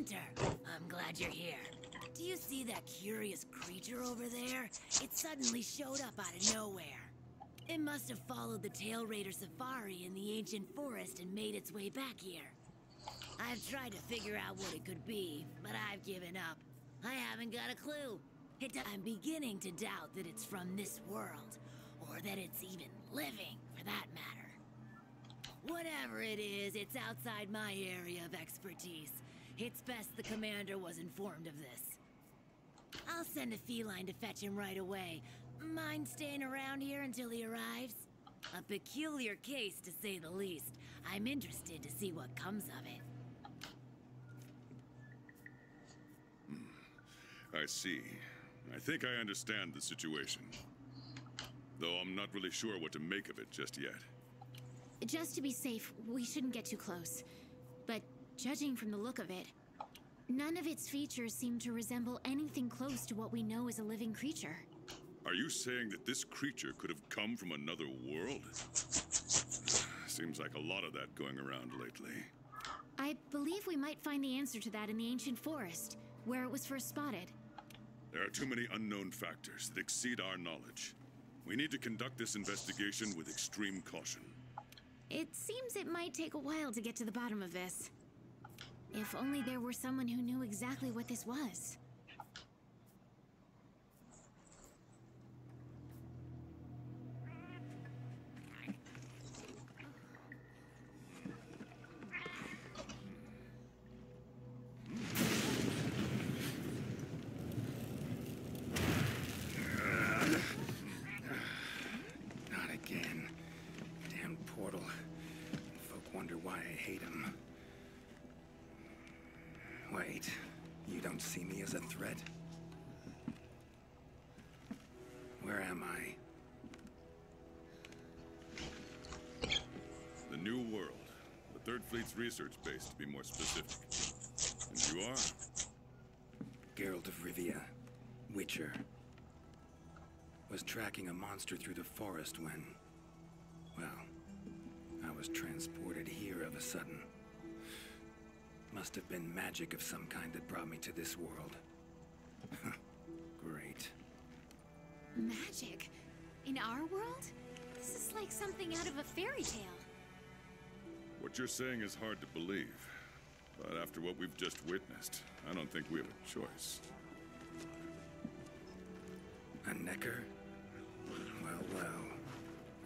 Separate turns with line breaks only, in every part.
Hunter, I'm glad you're here. Do you see that curious creature over there? It suddenly showed up out of nowhere. It must have followed the Tail Raider safari in the ancient forest and made its way back here. I've tried to figure out what it could be, but I've given up. I haven't got a clue. I'm beginning to doubt that it's from this world, or that it's even living, for that matter. Whatever it is, it's outside my area of expertise. It's best the commander was informed of this. I'll send a feline to fetch him right away. Mind staying around here until he arrives? A peculiar case, to say the least. I'm interested to see what comes of it. Hmm.
I see. I think I understand the situation. Though I'm not really sure what to make of it just yet.
Just to be safe, we shouldn't get too close. Judging from the look of it, none of its features seem to resemble anything close to what we know as a living creature.
Are you saying that this creature could have come from another world? Seems like a lot of that going around lately.
I believe we might find the answer to that in the ancient forest, where it was first spotted.
There are too many unknown factors that exceed our knowledge. We need to conduct this investigation with extreme caution.
It seems it might take a while to get to the bottom of this. If only there were someone who knew exactly what this was.
Third Fleet's research base, to be more specific. And you are?
Geralt of Rivia, Witcher. Was tracking a monster through the forest when... Well, I was transported here of a sudden. Must have been magic of some kind that brought me to this world. Great.
Magic? In our world? This is like something out of a fairy tale.
What you're saying is hard to believe. But after what we've just witnessed, I don't think we have a choice.
A Nekker? Well, well.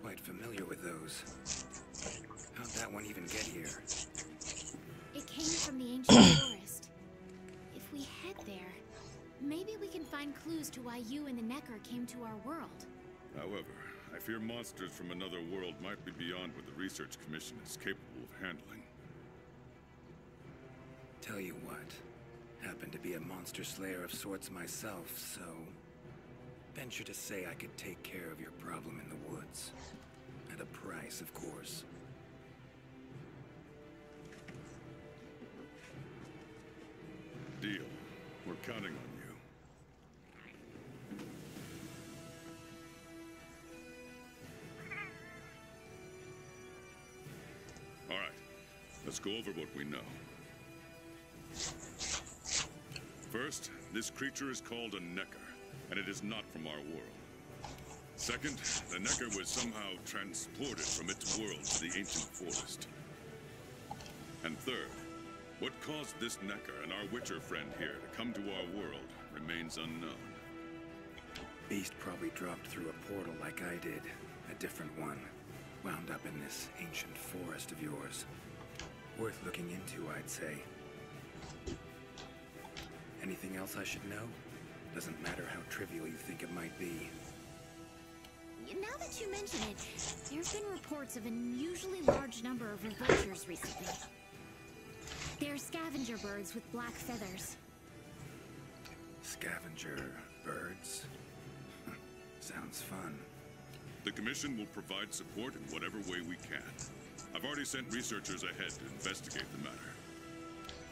Quite familiar with those. How'd that one even get here?
It came from the ancient forest. If we head there, maybe we can find clues to why you and the Nekker came to our world.
However, I fear monsters from another world might be beyond what the Research Commission is capable of handling.
Tell you what, happen to be a monster slayer of sorts myself, so... Venture to say I could take care of your problem in the woods. At a price, of course.
Deal. We're counting on Let's go over what we know. First, this creature is called a Nekker, and it is not from our world. Second, the Nekker was somehow transported from its world to the ancient forest. And third, what caused this Nekker and our Witcher friend here to come to our world remains unknown.
Beast probably dropped through a portal like I did. A different one. Wound up in this ancient forest of yours. Worth looking into, I'd say. Anything else I should know? Doesn't matter how trivial you think it might be.
Now that you mention it, there have been reports of an unusually large number of vultures recently. They're scavenger birds with black feathers.
Scavenger birds? Sounds fun.
The Commission will provide support in whatever way we can. I've already sent researchers ahead to investigate the matter.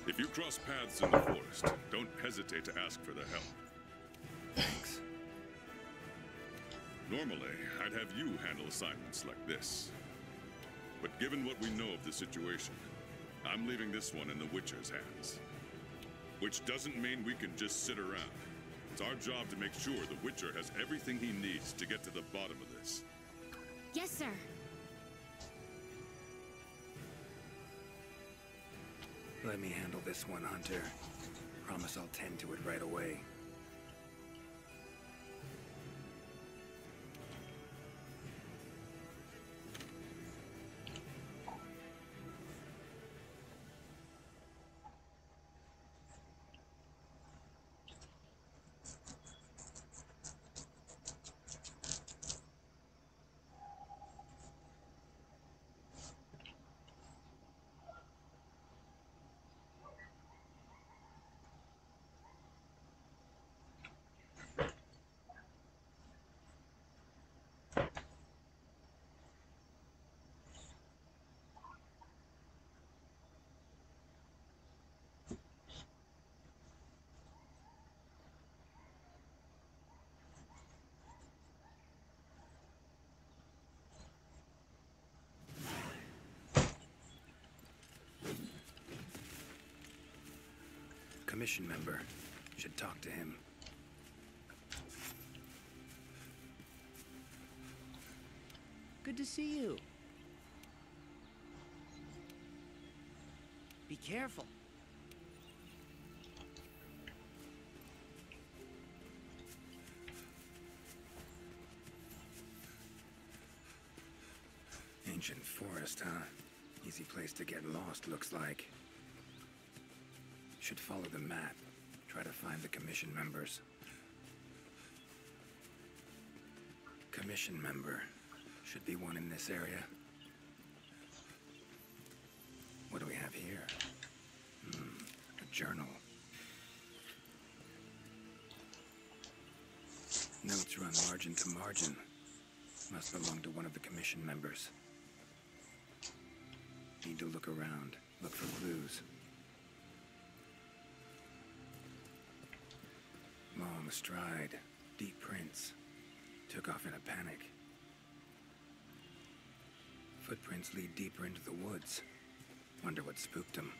If you cross paths in the forest, don't hesitate to ask for their help.
Thanks.
Normally, I'd have you handle assignments like this. But given what we know of the situation, I'm leaving this one in the Witcher's hands. Which doesn't mean we can just sit around. It's our job to make sure the Witcher has everything he needs to get to the bottom of this.
Yes, sir.
Let me handle this one, Hunter. Promise I'll tend to it right away. Commission member. Should talk to him.
Good to see you. Be careful.
Ancient forest, huh? Easy place to get lost, looks like. Should follow the map. Try to find the commission members. Commission member. Should be one in this area. What do we have here? Hmm, a journal. Notes run margin to margin. Must belong to one of the commission members. Need to look around, look for clues. Stride, deep prints. Took off in a panic. Footprints lead deeper into the woods. Wonder what spooked him.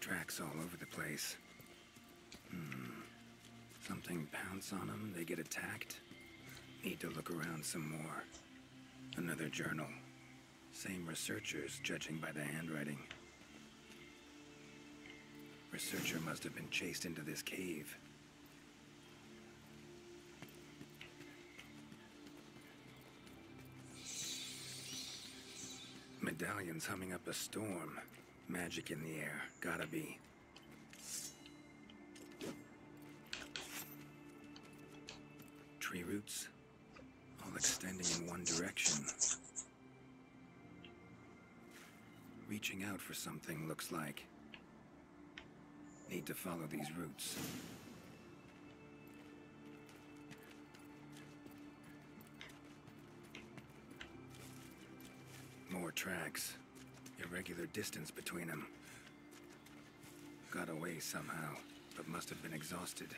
Tracks all over the place. Hmm. Something pounce on them, they get attacked. Need to look around some more. Another journal. Same researchers, judging by the handwriting. Researcher must have been chased into this cave. Medallions humming up a storm. Magic in the air. Gotta be. Tree roots, extending in one direction. Reaching out for something, looks like. Need to follow these roots. More tracks. Irregular distance between them. Got away somehow, but must have been exhausted.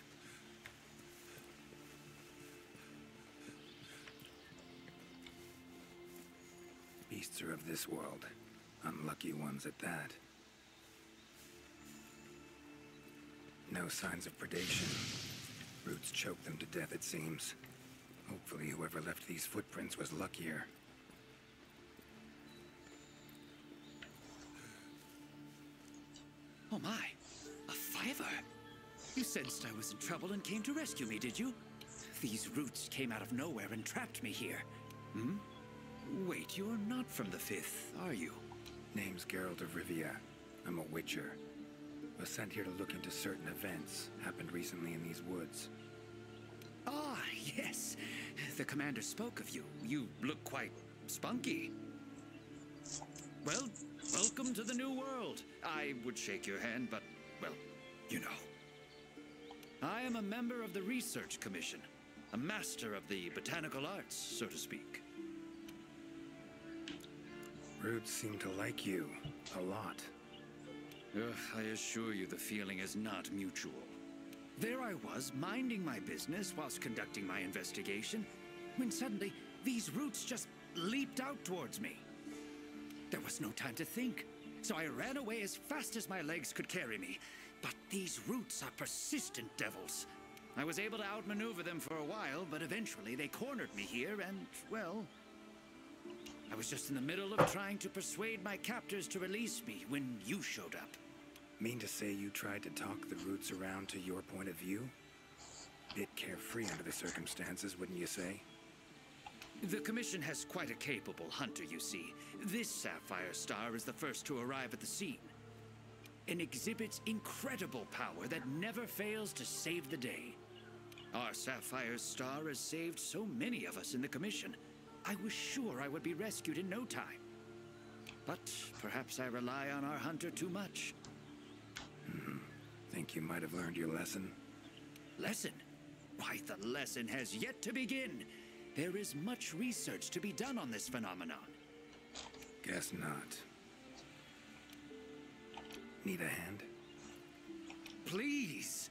Beasts are of this world. Unlucky ones at that. No signs of predation. Roots choke them to death, it seems. Hopefully whoever left these footprints was luckier.
Oh my, a fiver. You sensed I was in trouble and came to rescue me, did you? These roots came out of nowhere and trapped me here. Hmm? Wait, you're not from the Fifth, are you?
Name's Geralt of Rivia. I'm a Witcher. Was sent here to look into certain events happened recently in these woods.
Ah, yes. The commander spoke of you. You look quite spunky. Well, welcome to the new world. I would shake your hand, but, well, you know. I am a member of the Research Commission, a master of the botanical arts, so to speak.
Roots seem to like you. A lot.
Ugh, I assure you the feeling is not mutual. There I was, minding my business whilst conducting my investigation, when suddenly these roots just leaped out towards me. There was no time to think, so I ran away as fast as my legs could carry me. But these roots are persistent devils. I was able to outmaneuver them for a while, but eventually they cornered me here, and, well, I was just in the middle of trying to persuade my captors to release me when you showed up.
Mean to say you tried to talk the roots around to your point of view? Bit carefree under the circumstances, wouldn't you say?
The Commission has quite a capable hunter, you see. This Sapphire Star is the first to arrive at the scene. And exhibits incredible power that never fails to save the day. Our Sapphire Star has saved so many of us in the Commission. I was sure I would be rescued in no time. But perhaps I rely on our hunter too much. Hmm.
Think you might have learned your lesson?
Lesson? Why, the lesson has yet to begin. There is much research to be done on this phenomenon.
Guess not. Need a hand?
Please!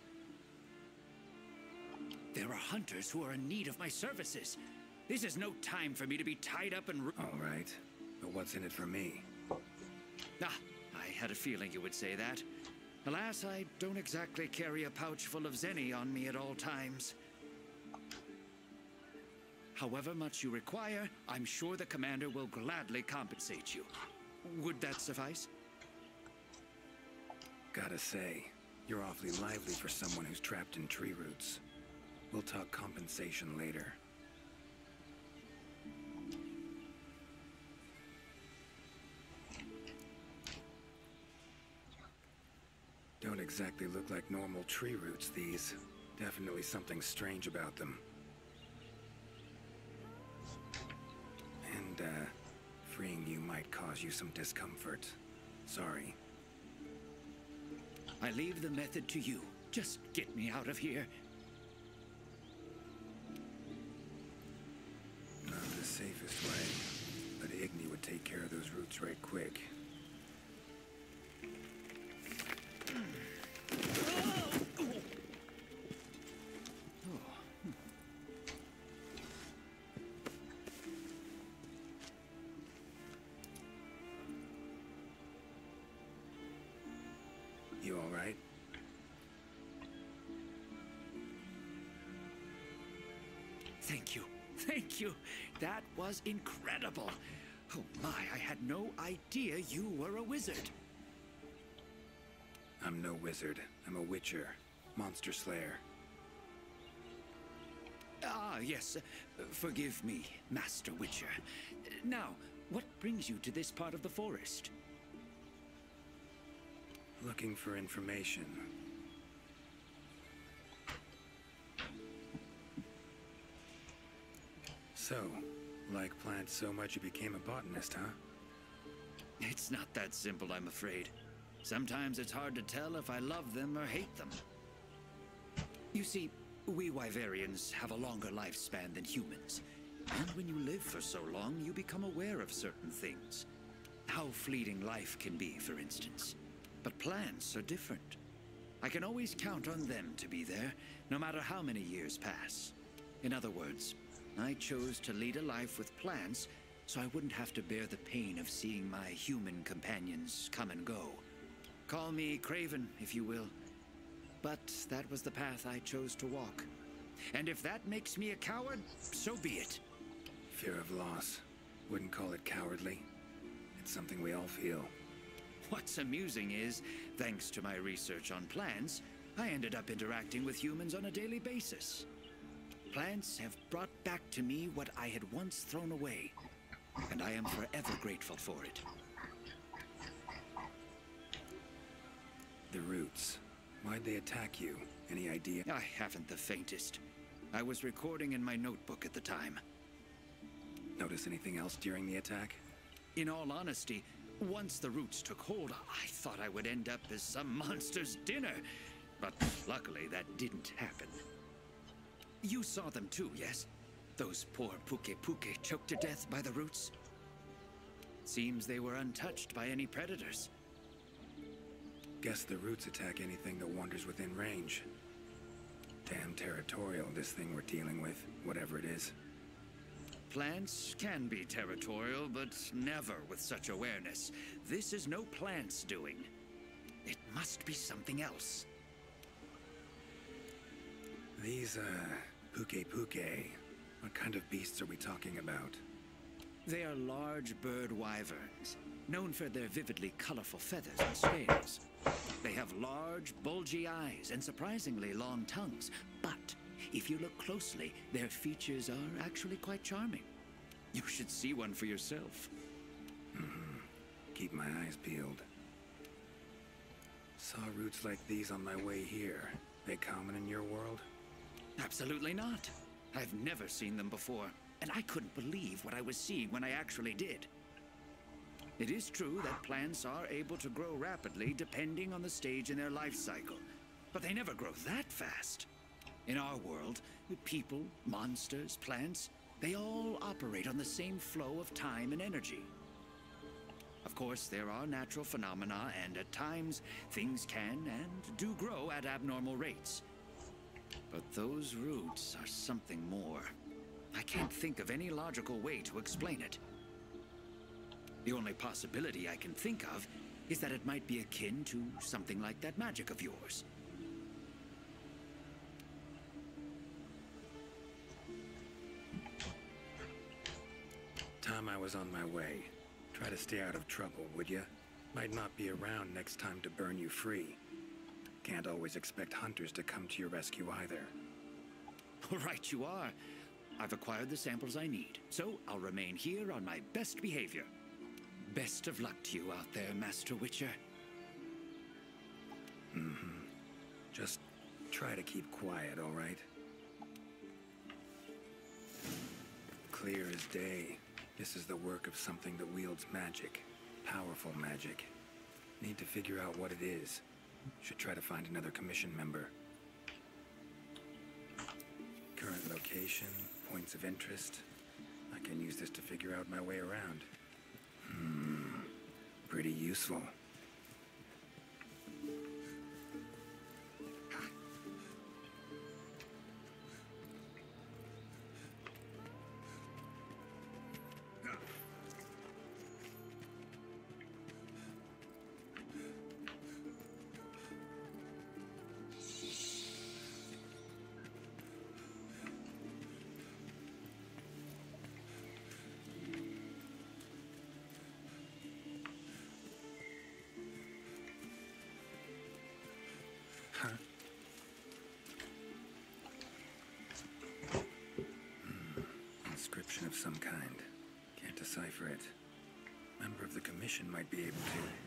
There are hunters who are in need of my services. This is no time for me to be tied up and.
All right. But what's in it for me?
Ah, I had a feeling you would say that. Alas, I don't exactly carry a pouch full of zenny on me at all times. However much you require, I'm sure the commander will gladly compensate you. Would that suffice?
Gotta say, you're awfully lively for someone who's trapped in tree roots. We'll talk compensation later. Exactly look like normal tree roots, these. Definitely something strange about them. And, uh, freeing you might cause you some discomfort. Sorry.
I leave the method to you. Just get me out of here.
Not the safest way, but Igni would take care of those roots right quick.
Thank you. Thank you. That was incredible. Oh my, I had no idea you were a wizard.
I'm no wizard. I'm a witcher. Monster slayer.
Ah, yes. Forgive me, Master Witcher. Now, what brings you to this part of the forest?
Looking for information. So, like plants so much you became a botanist, huh?
It's not that simple, I'm afraid. Sometimes it's hard to tell if I love them or hate them. You see, we Wyverians have a longer lifespan than humans. And when you live for so long, you become aware of certain things. How fleeting life can be, for instance. But plants are different. I can always count on them to be there, no matter how many years pass. In other words, I chose to lead a life with plants so I wouldn't have to bear the pain of seeing my human companions come and go. Call me Craven, if you will. But that was the path I chose to walk. And if that makes me a coward, so be it.
Fear of loss. Wouldn't call it cowardly. It's something we all feel.
What's amusing is, thanks to my research on plants, I ended up interacting with humans on a daily basis. Plants have brought back to me what I had once thrown away, and I am forever grateful for it.
The roots. Why'd they attack you? Any idea?
I haven't the faintest. I was recording in my notebook at the time.
Notice anything else during the attack?
In all honesty, once the roots took hold, I thought I would end up as some monster's dinner. But luckily, that didn't happen. You saw them too, yes? Those poor Pukei-Pukei choked to death by the roots? Seems they were untouched by any predators.
Guess the roots attack anything that wanders within range. Damn territorial, this thing we're dealing with, whatever it is.
Plants can be territorial, but never with such awareness. This is no plant's doing. It must be something else.
These, uh, Pukei-Pukei, what kind of beasts are we talking about?
They are large bird wyverns, known for their vividly colorful feathers and scales. They have large, bulgy eyes and surprisingly long tongues, but if you look closely, their features are actually quite charming. You should see one for yourself.
Keep my eyes peeled. Saw roots like these on my way here. They common in your world?
Absolutely not. I've never seen them before, and I couldn't believe what I was seeing when I actually did. It is true that plants are able to grow rapidly depending on the stage in their life cycle, but they never grow that fast. In our world, people, monsters, plants, they all operate on the same flow of time and energy. Of course, there are natural phenomena, and at times, things can and do grow at abnormal rates. But those roots are something more. I can't think of any logical way to explain it. The only possibility I can think of is that it might be akin to something like that magic of yours.
Time I was on my way. Try to stay out of trouble, would you? Might not be around next time to burn you free. Can't always expect hunters to come to your rescue either.
All right, you are. I've acquired the samples I need, so I'll remain here on my best behavior. Best of luck to you out there, Master Witcher. Mm-hmm.
Just try to keep quiet, all right? Clear as day. This is the work of something that wields magic. Powerful magic. Need to figure out what it is. Should try to find another commission member. Current location, points of interest. I can use this to figure out my way around. Hmm. Pretty useful. Inscription of some kind. Can't decipher it. Member of the commission might be able to.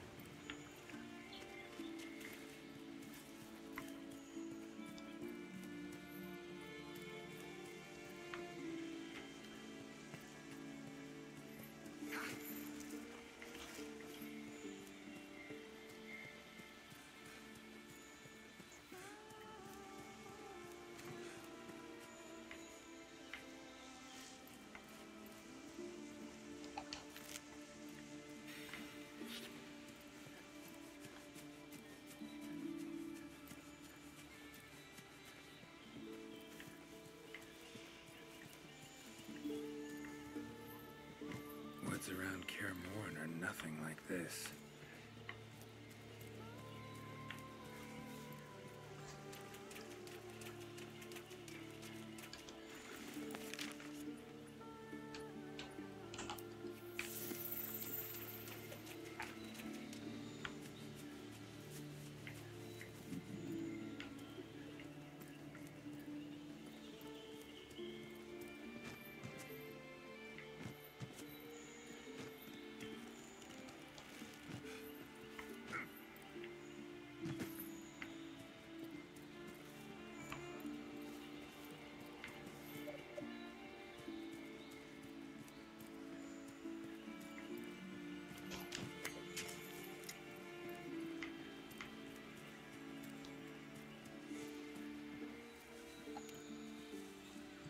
This.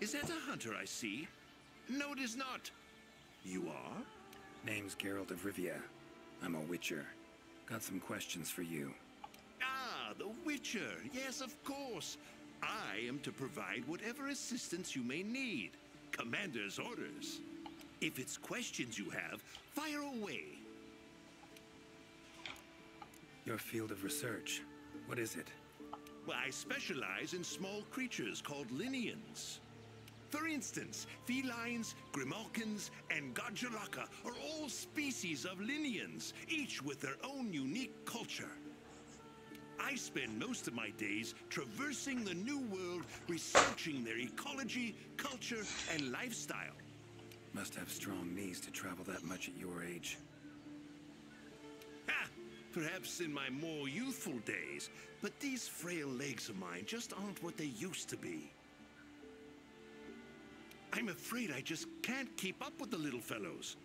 Is that a hunter I see? No, it is not. You are?
Name's Geralt of Rivia. I'm a witcher. Got some questions for you.
Ah, the Witcher. Yes, of course. I am to provide whatever assistance you may need. Commander's orders. If it's questions you have, fire away.
Your field of research. What is it?
Well, I specialize in small creatures called Lynians. For instance, felines, grimalkynes, and Gajalaka are all species of Lynians, each with their own unique culture. I spend most of my days traversing the New World, researching their ecology, culture, and lifestyle.
Must have strong knees to travel that much at your age.
Ha! Perhaps in my more youthful days, but these frail legs of mine just aren't what they used to be. I'm afraid I just can't keep up with the little fellows.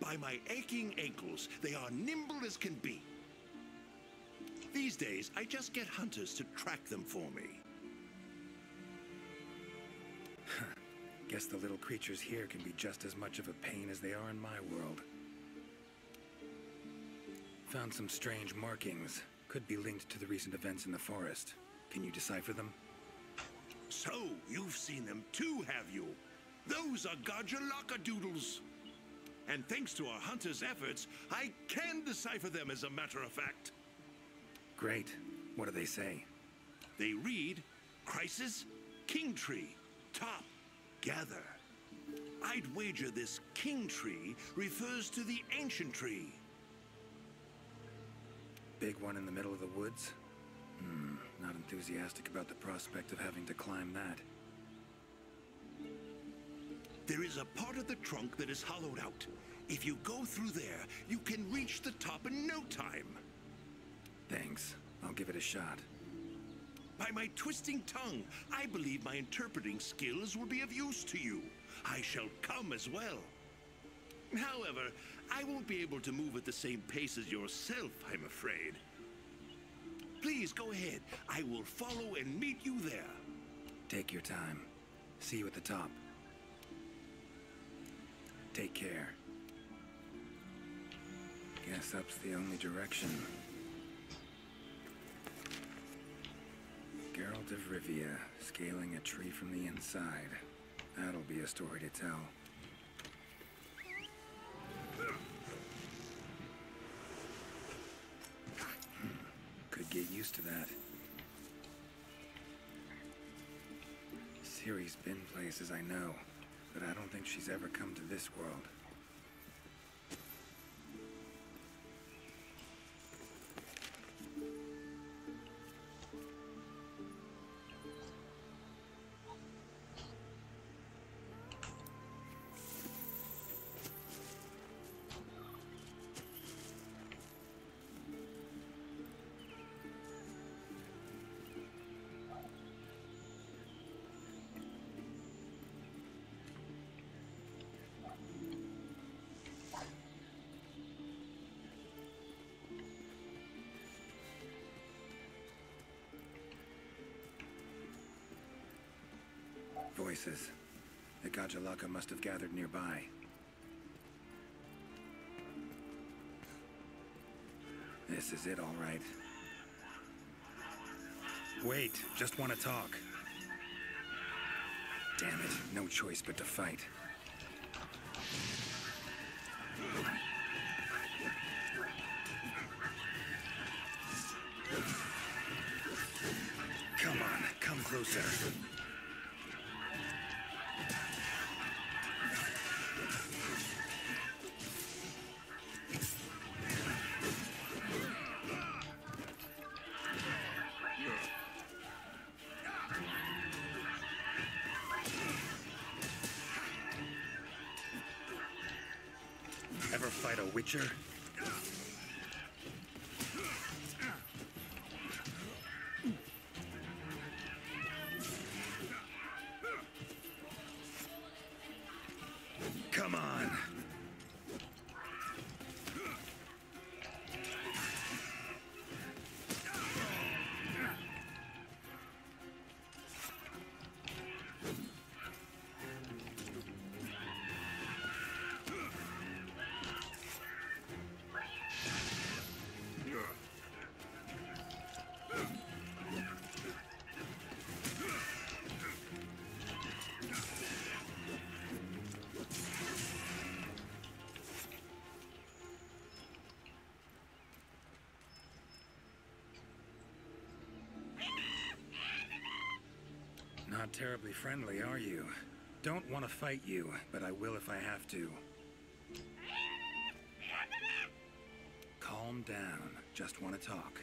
By my aching ankles, they are nimble as can be. These days, I just get hunters to track them for me.
Guess the little creatures here can be just as much of a pain as they are in my world. Found some strange markings. Could be linked to the recent events in the forest. Can you decipher them?
So, you've seen them too, have you? Those are Gajalaka doodles. And thanks to our hunters' efforts, I can decipher them as a matter of fact.
Great. What do they say?
They read Crisis, King Tree, Top, Gather. I'd wager this King Tree refers to the ancient tree.
Big one in the middle of the woods? Hmm, not enthusiastic about the prospect of having to climb that.
There is a part of the trunk that is hollowed out. If you go through there, you can reach the top in no time.
Thanks. I'll give it a shot.
By my twisting tongue, I believe my interpreting skills will be of use to you. I shall come as well. However, I won't be able to move at the same pace as yourself, I'm afraid. Please go ahead. I will follow and meet you there.
Take your time. See you at the top. Take care. Guess up's the only direction. Geralt of Rivia, scaling a tree from the inside. That'll be a story to tell. Could get used to that. Ciri's been places I know, but I don't think she's ever come to this world. Voices. The Gajalaka must have gathered nearby. This is it, all right. Wait, just want to talk. Damn it, no choice but to fight. Fight terribly friendly, are you? Don't want to fight you, but I will if I have to. Calm down. Just want to talk.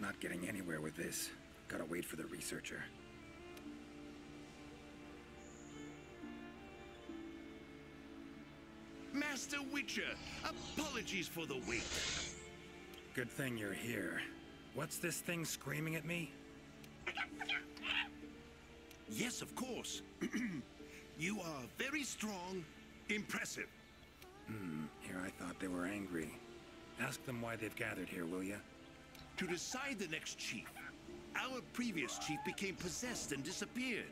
Not getting anywhere with this. Gotta wait for the researcher.
Master Witcher, apologies for the wait.
Good thing you're here. What's this thing screaming at me?
Yes, of course. you are very strong, impressive.
Hmm, here I thought they were angry. Ask them why they've gathered here, will ya?
To decide the next chief, our previous chief became possessed and disappeared.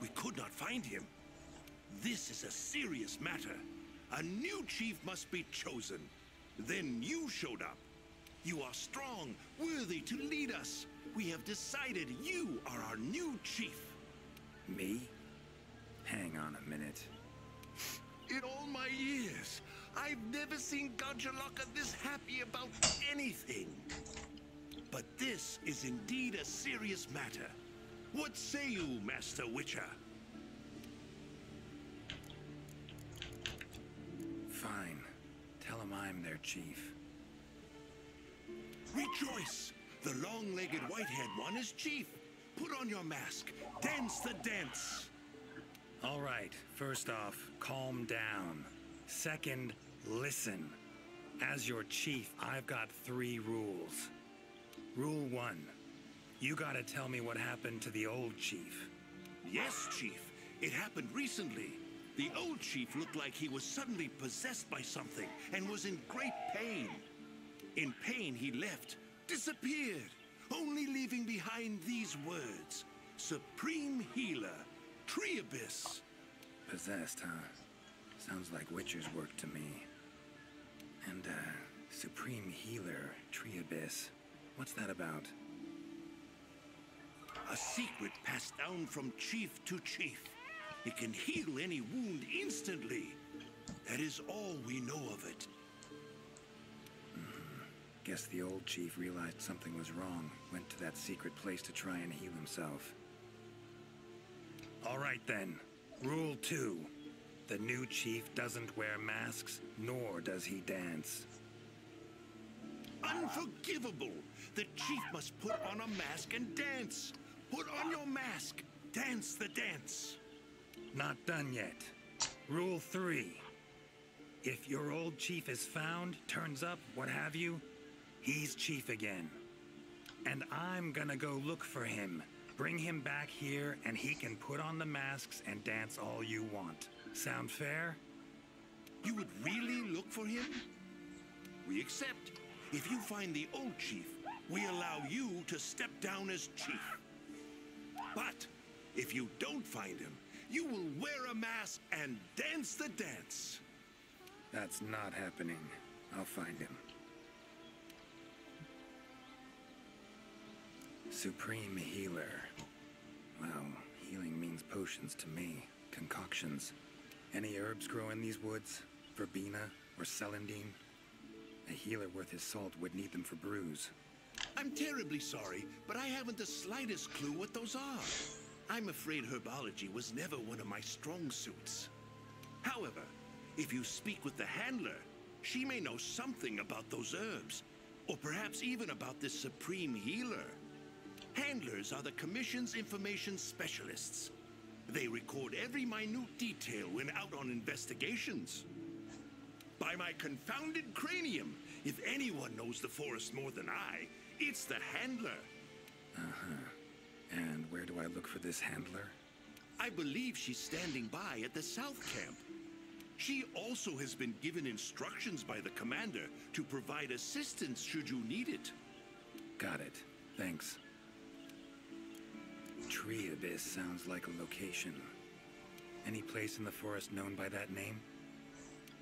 We could not find him. This is a serious matter. A new chief must be chosen. Then you showed up. You are strong, worthy to lead us. We have decided you are our new chief.
Me? Hang on a minute.
In all my years, I've never seen Gajalaka this happy about anything. But this is indeed a serious matter. What say you, Master Witcher?
Fine. Tell them I'm their chief.
Rejoice! The long-legged white-haired one is chief. Put on your mask. Dance the dance.
All right, first off, calm down. Second, listen. As your chief, I've got three rules. Rule one you gotta tell me what happened to the old chief.
Yes, Chief. It happened recently. The old chief looked like he was suddenly possessed by something and was in great pain. In pain, he left, disappeared, only leaving behind these words Supreme Healer, Tree Abyss.
Possessed, huh? Sounds like Witcher's work to me. And, uh, Supreme Healer, Tree Abyss. What's that about?
A secret passed down from chief to chief. It can heal any wound instantly. That is all we know of it.
Guess the old chief realized something was wrong, went to that secret place to try and heal himself. All right then. Rule two. The new chief doesn't wear masks, nor does he dance.
Unforgivable! The chief must put on a mask and dance. Put on your mask. Dance the dance.
Not done yet. Rule three. If your old chief is found, turns up, what have you, he's chief again. And I'm gonna go look for him. Bring him back here, and he can put on the masks and dance all you want. Sound fair?
You would really look for him? We accept. If you find the old chief, we allow you to step down as chief. But if you don't find him, you will wear a mask and dance the dance.
That's not happening. I'll find him. Supreme Healer. Well, healing means potions to me. Concoctions. Any herbs grow in these woods? Verbena or celandine? A healer worth his salt would need them for brews.
I'm terribly sorry, but I haven't the slightest clue what those are. I'm afraid herbology was never one of my strong suits. However, if you speak with the handler, she may know something about those herbs, or perhaps even about this supreme healer. Handlers are the Commission's information specialists. They record every minute detail when out on investigations. By my confounded cranium, if anyone knows the forest more than I, it's the handler. Uh-huh.
And where do I look for this handler?
I believe she's standing by at the South Camp. She also has been given instructions by the commander to provide assistance should you need it.
Got it. Thanks. Tree Abyss sounds like a location. Any place in the forest known by that name?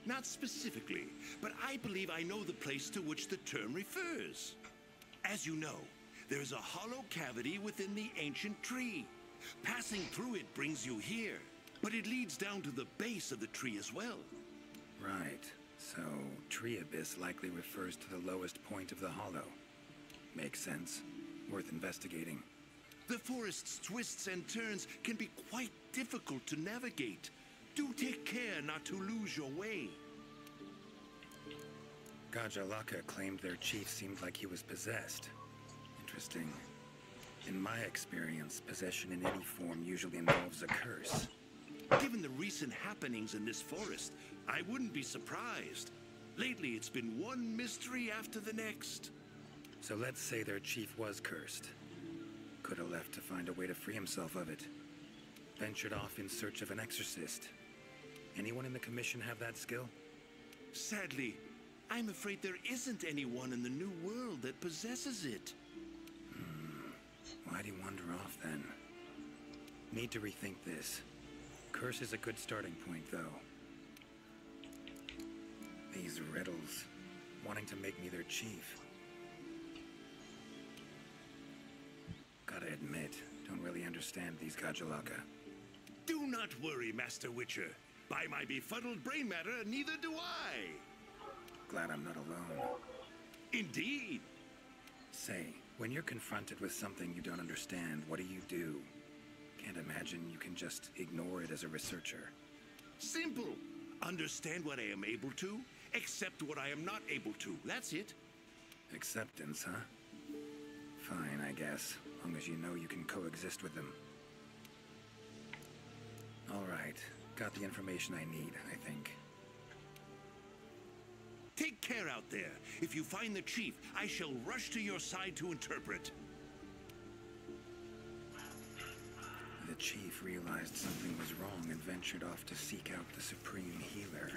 Not specifically, but I believe I know the place to which the term refers. As you know, there's a hollow cavity within the ancient tree. Passing through it brings you here, but it leads down to the base of the tree as well.
Right. So, Tree Abyss likely refers to the lowest point of the hollow. Makes sense. Worth investigating.
The forest's twists and turns can be quite difficult to navigate. Do take care not to lose your way.
Gajalaka claimed their chief seemed like he was possessed. Interesting. In my experience, possession in any form usually involves a curse.
Given the recent happenings in this forest, I wouldn't be surprised. Lately, it's been one mystery after the next.
So let's say their chief was cursed. Could have left to find a way to free himself of it. Ventured off in search of an exorcist. Anyone in the commission have that skill?
Sadly, I'm afraid there isn't anyone in the new world that possesses it. Hmm.
Why'd he wander off then? Need to rethink this. Curse is a good starting point, though. These riddles, wanting to make me their chief. Gotta admit, don't really understand these Gajalaka.
Do not worry, Master Witcher. By my befuddled brain matter, neither do I.
Glad I'm not alone.
Indeed.
Say, when you're confronted with something you don't understand, what do you do? Can't imagine you can just ignore it as a researcher.
Simple. Understand what I am able to, accept what I am not able to. That's it.
Acceptance, huh? Fine, I guess. Long as you know you can coexist with them. All right. Got the information I need, I think.
Take care out there. If you find the chief, I shall rush to your side to interpret.
The chief realized something was wrong and ventured off to seek out the Supreme Healer.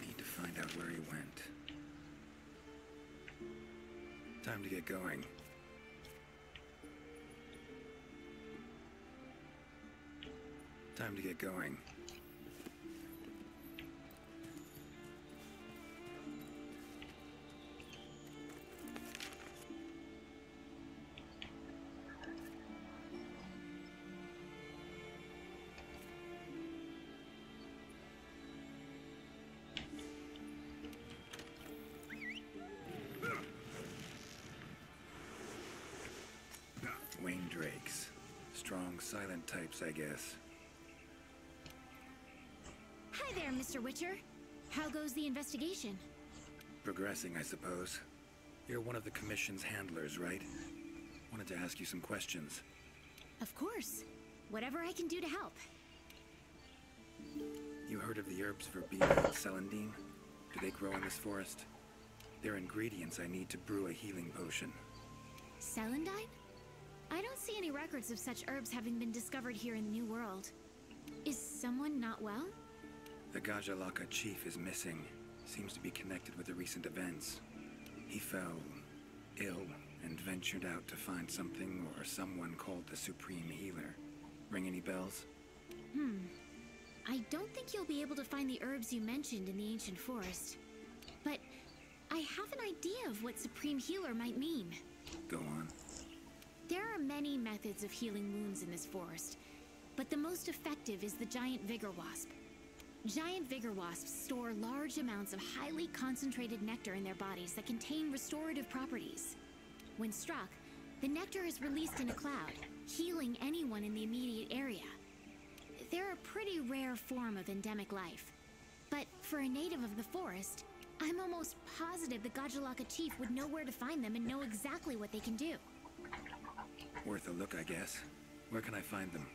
Need to find out where he went. Time to get going. Time to get going. Wing drakes. Strong, silent types, I guess.
There, Mr. Witcher. How goes the investigation?
Progressing, I suppose. You're one of the Commission's handlers, right? Wanted to ask you some questions.
Of course. Whatever I can do to help.
You heard of the herbs verbena and celandine? Do they grow in this forest? They're ingredients I need to brew a healing potion.
Celandine? I don't see any records of such herbs having been discovered here in the New World. Is someone not well?
The Gajalaka chief is missing. Seems to be connected with the recent events. He fell ill and ventured out to find something or someone called the Supreme Healer. Ring any bells? Hmm.
I don't think you'll be able to find the herbs you mentioned in the ancient forest. But I have an idea of what Supreme Healer might mean.
Go on.
There are many methods of healing wounds in this forest, but the most effective is the giant vigor wasp. Giant vigor wasps store large amounts of highly concentrated nectar in their bodies that contain restorative properties. When struck, the nectar is released in a cloud, healing anyone in the immediate area. They're a pretty rare form of endemic life. But for a native of the forest, I'm almost positive the Gajalaka chief would know where to find them and know exactly what they can do.
Worth a look, I guess. Where can I find them?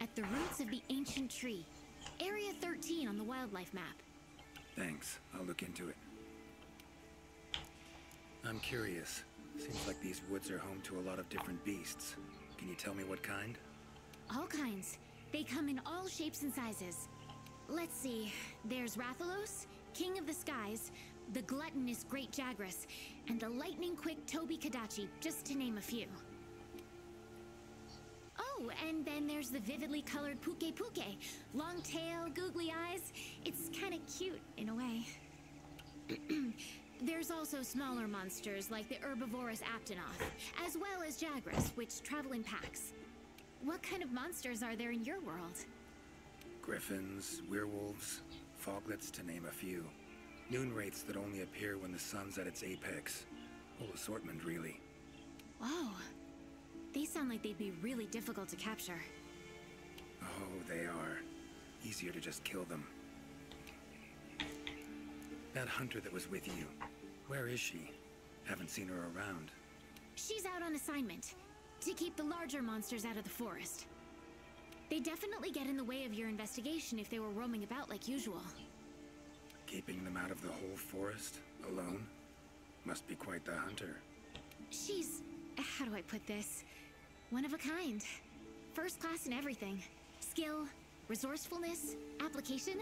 At the roots of the ancient tree. Area 13 on the wildlife map.
Thanks. I'll look into it. I'm curious. Seems like these woods are home to a lot of different beasts. Can you tell me what kind?
All kinds. They come in all shapes and sizes. Let's see. There's Rathalos, King of the Skies, the gluttonous Great Jagras, and the lightning quick Tobi-Kadachi, just to name a few. Oh, and then there's the vividly colored Pukei-Pukei. Long tail, googly eyes. It's kind of cute in a way. There's also smaller monsters like the herbivorous Aptonoth, as well as Jagras, which travel in packs. What kind of monsters are there in your world?
Griffins, werewolves, foglets, to name a few. Noon wraiths that only appear when the sun's at its apex. Whole assortment, really.
Whoa. They sound like they'd be really difficult to capture.
Oh, they are. Easier to just kill them. That hunter that was with you, where is she? Haven't seen her around.
She's out on assignment to keep the larger monsters out of the forest. They definitely get in the way of your investigation if they were roaming about like usual.
Keeping them out of the whole forest, alone? Must be quite the hunter.
She's. how do I put this? One of a kind. First class in everything skill, resourcefulness, application.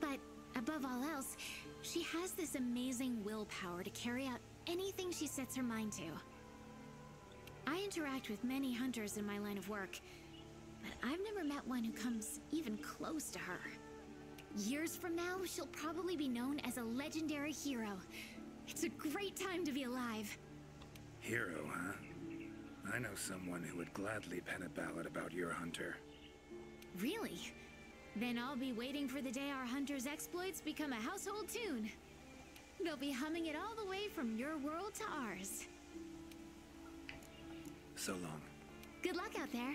But above all else, she has this amazing willpower to carry out anything she sets her mind to. I interact with many hunters in my line of work, but I've never met one who comes even close to her. Years from now, she'll probably be known as a legendary hero. It's a great time to be alive.
Hero, huh? I know someone who would gladly pen a ballad about your hunter.
Really? Then I'll be waiting for the day our hunter's exploits become a household tune. They'll be humming it all the way from your world to ours.
So long.
Good luck out there.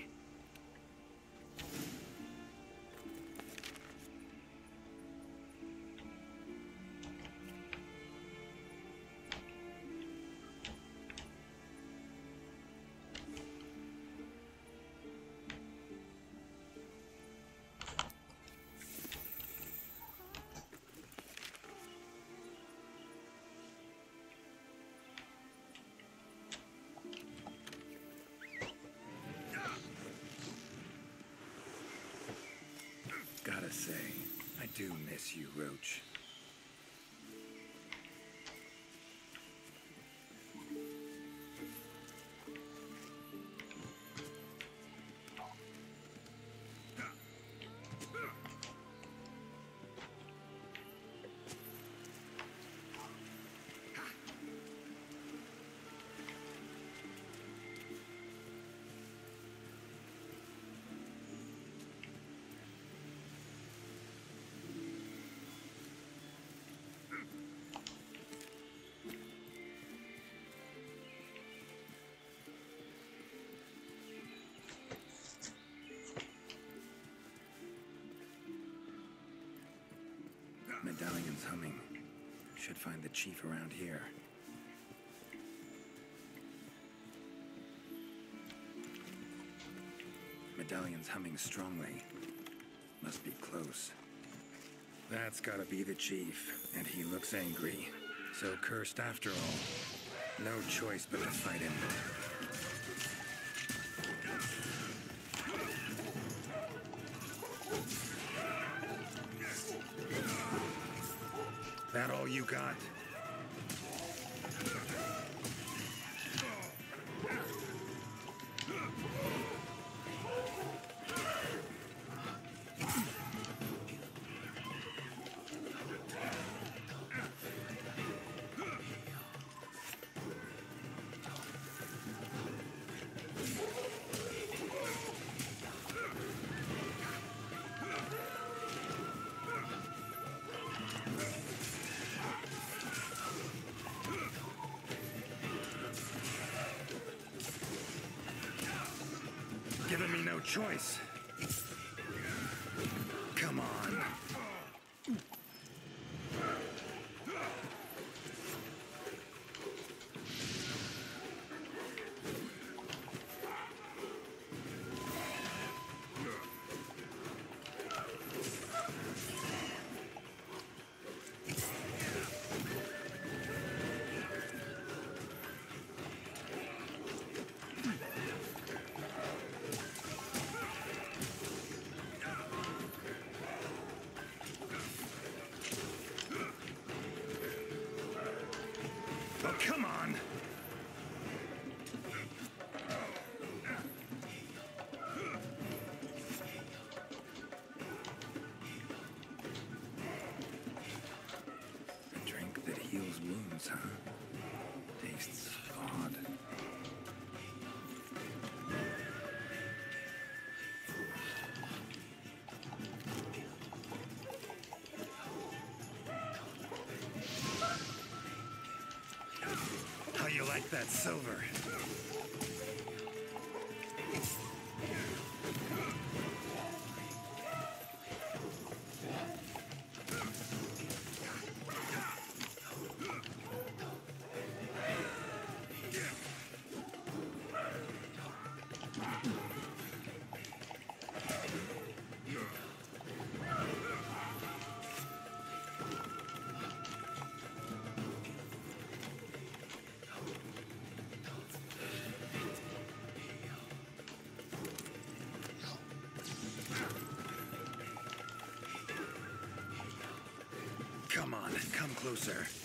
Gotta say, I do miss you, Roach. Medallion's humming. Should find the chief around here. Medallion's humming strongly. Must be close. That's gotta be the chief, and he looks angry. So cursed after all. No choice but to fight him. That Giving me no choice. How you like that silver? Come closer.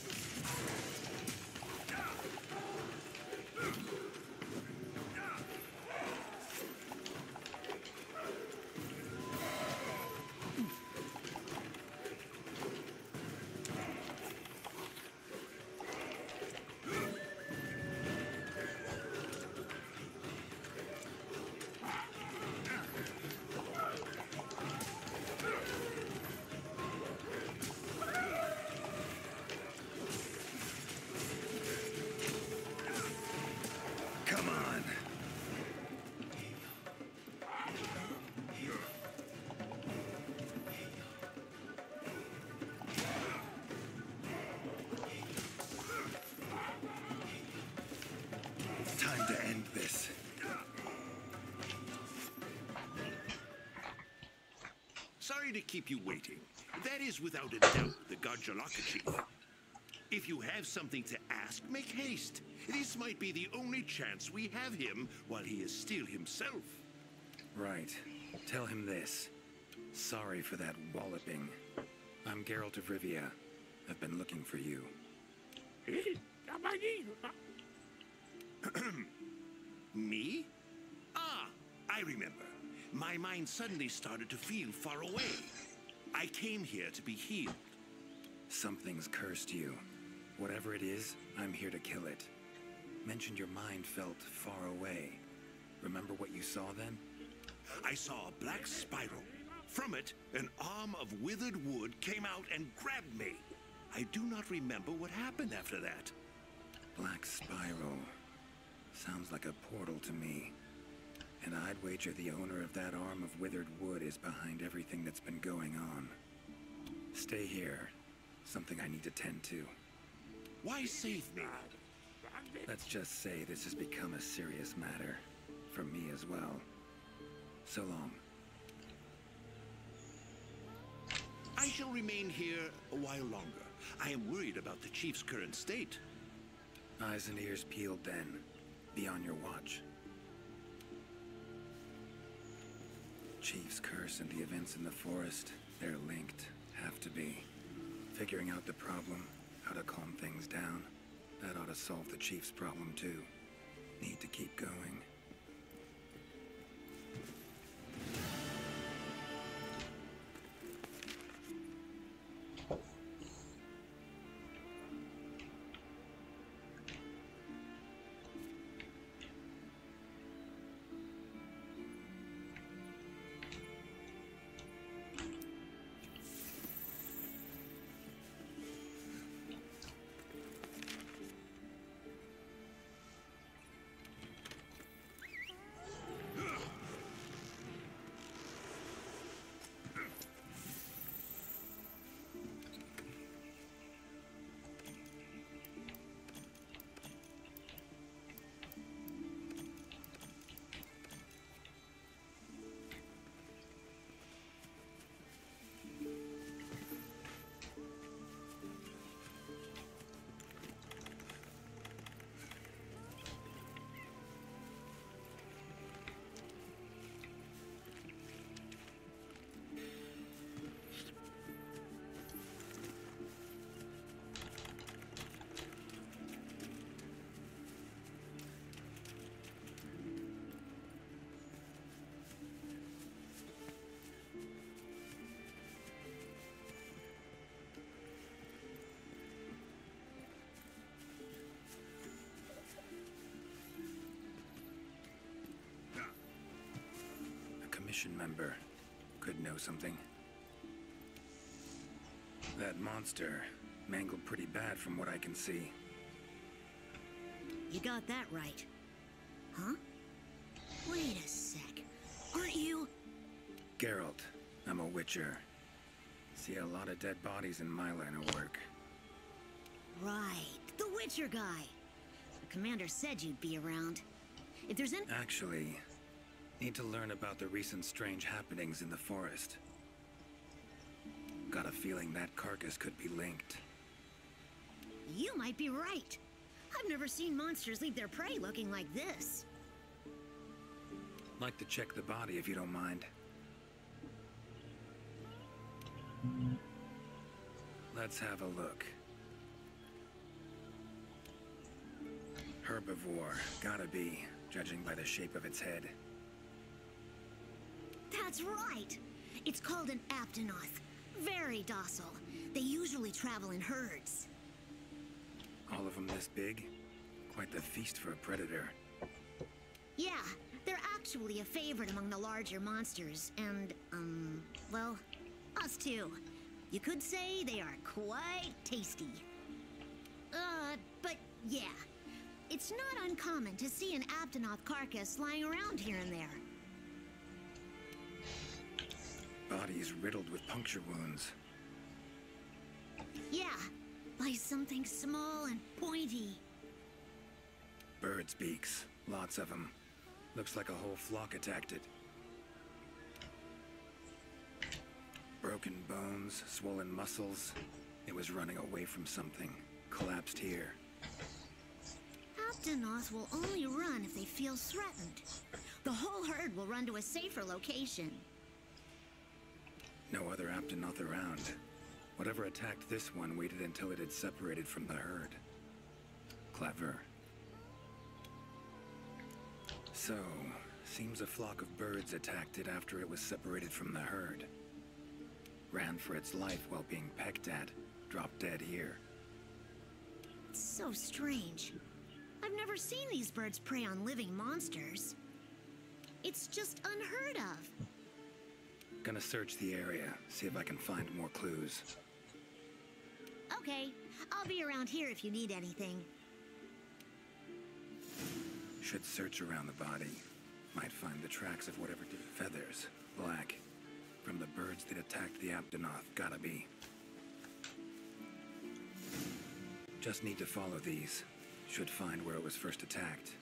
Sorry to keep you waiting. That is without a doubt the Gajalaka chief. If you have something to ask, make haste. This might be the only chance we have him while he is still himself.
Right. Tell him this. Sorry for that walloping. I'm Geralt of Rivia. I've been looking for you.
mind suddenly started to feel far away. I came here to be healed.
Something's cursed you. Whatever it is, I'm here to kill it. Mentioned your mind felt far away. Remember what you saw then?
I saw a black spiral. From it, an arm of withered wood came out and grabbed me. I do not remember what happened after that.
Black Spiral. Sounds like a portal to me. And I'd wager the owner of that arm of withered wood is behind everything that's been going on. Stay here. Something I need to tend to.
Why save me?
Let's just say this has become a serious matter. For me as well. So long.
I shall remain here a while longer. I am worried about the chief's current state.
Eyes and ears peeled then. Be on your watch. Chief's curse and the events in the forest, they're linked. Have to be. Figuring out the problem, how to calm things down, that ought to solve the Chief's problem too. Need to keep going. Commission member could know something. That monster mangled pretty bad from what I can see.
You got that right. Huh? Wait a sec. Aren't you?
Geralt, I'm a witcher. See a lot of dead bodies in my line of work.
Right. The Witcher guy. The commander said you'd be around. If there's any.
Actually, need to learn about the recent strange happenings in the forest. Got a feeling that carcass could be linked.
You might be right. I've never seen monsters leave their prey looking like this.
Like to check the body if you don't mind. Let's have a look. Herbivore, gotta be, judging by the shape of its head.
That's right. It's called an Aptonoth. Very docile. They usually travel in herds.
All of them this big? Quite the feast for a predator.
Yeah, they're actually a favorite among the larger monsters, and, um, well, us too. You could say they are quite tasty. Uh, but yeah, it's not uncommon to see an Aptonoth carcass lying around here and there.
Body's riddled with puncture wounds.
Yeah, by something small and pointy.
Birds' beaks. Lots of them. Looks like a whole flock attacked it. Broken bones, swollen muscles. It was running away from something. Collapsed here.
Aptonoth will only run if they feel threatened. The whole herd will run to a safer location.
No other Aptonoth around. Whatever attacked this one waited until it had separated from the herd. Clever. So, seems a flock of birds attacked it after it was separated from the herd. Ran for its life while being pecked at, dropped dead here.
It's so strange. I've never seen these birds prey on living monsters. It's just unheard of.
Gonna search the area, see if I can find more clues.
Okay, I'll be around here if you need anything.
Should search around the body. Might find the tracks of whatever did feathers. Black. From the birds that attacked the Aptonoth, gotta be. Just need to follow these. Should find where it was first attacked.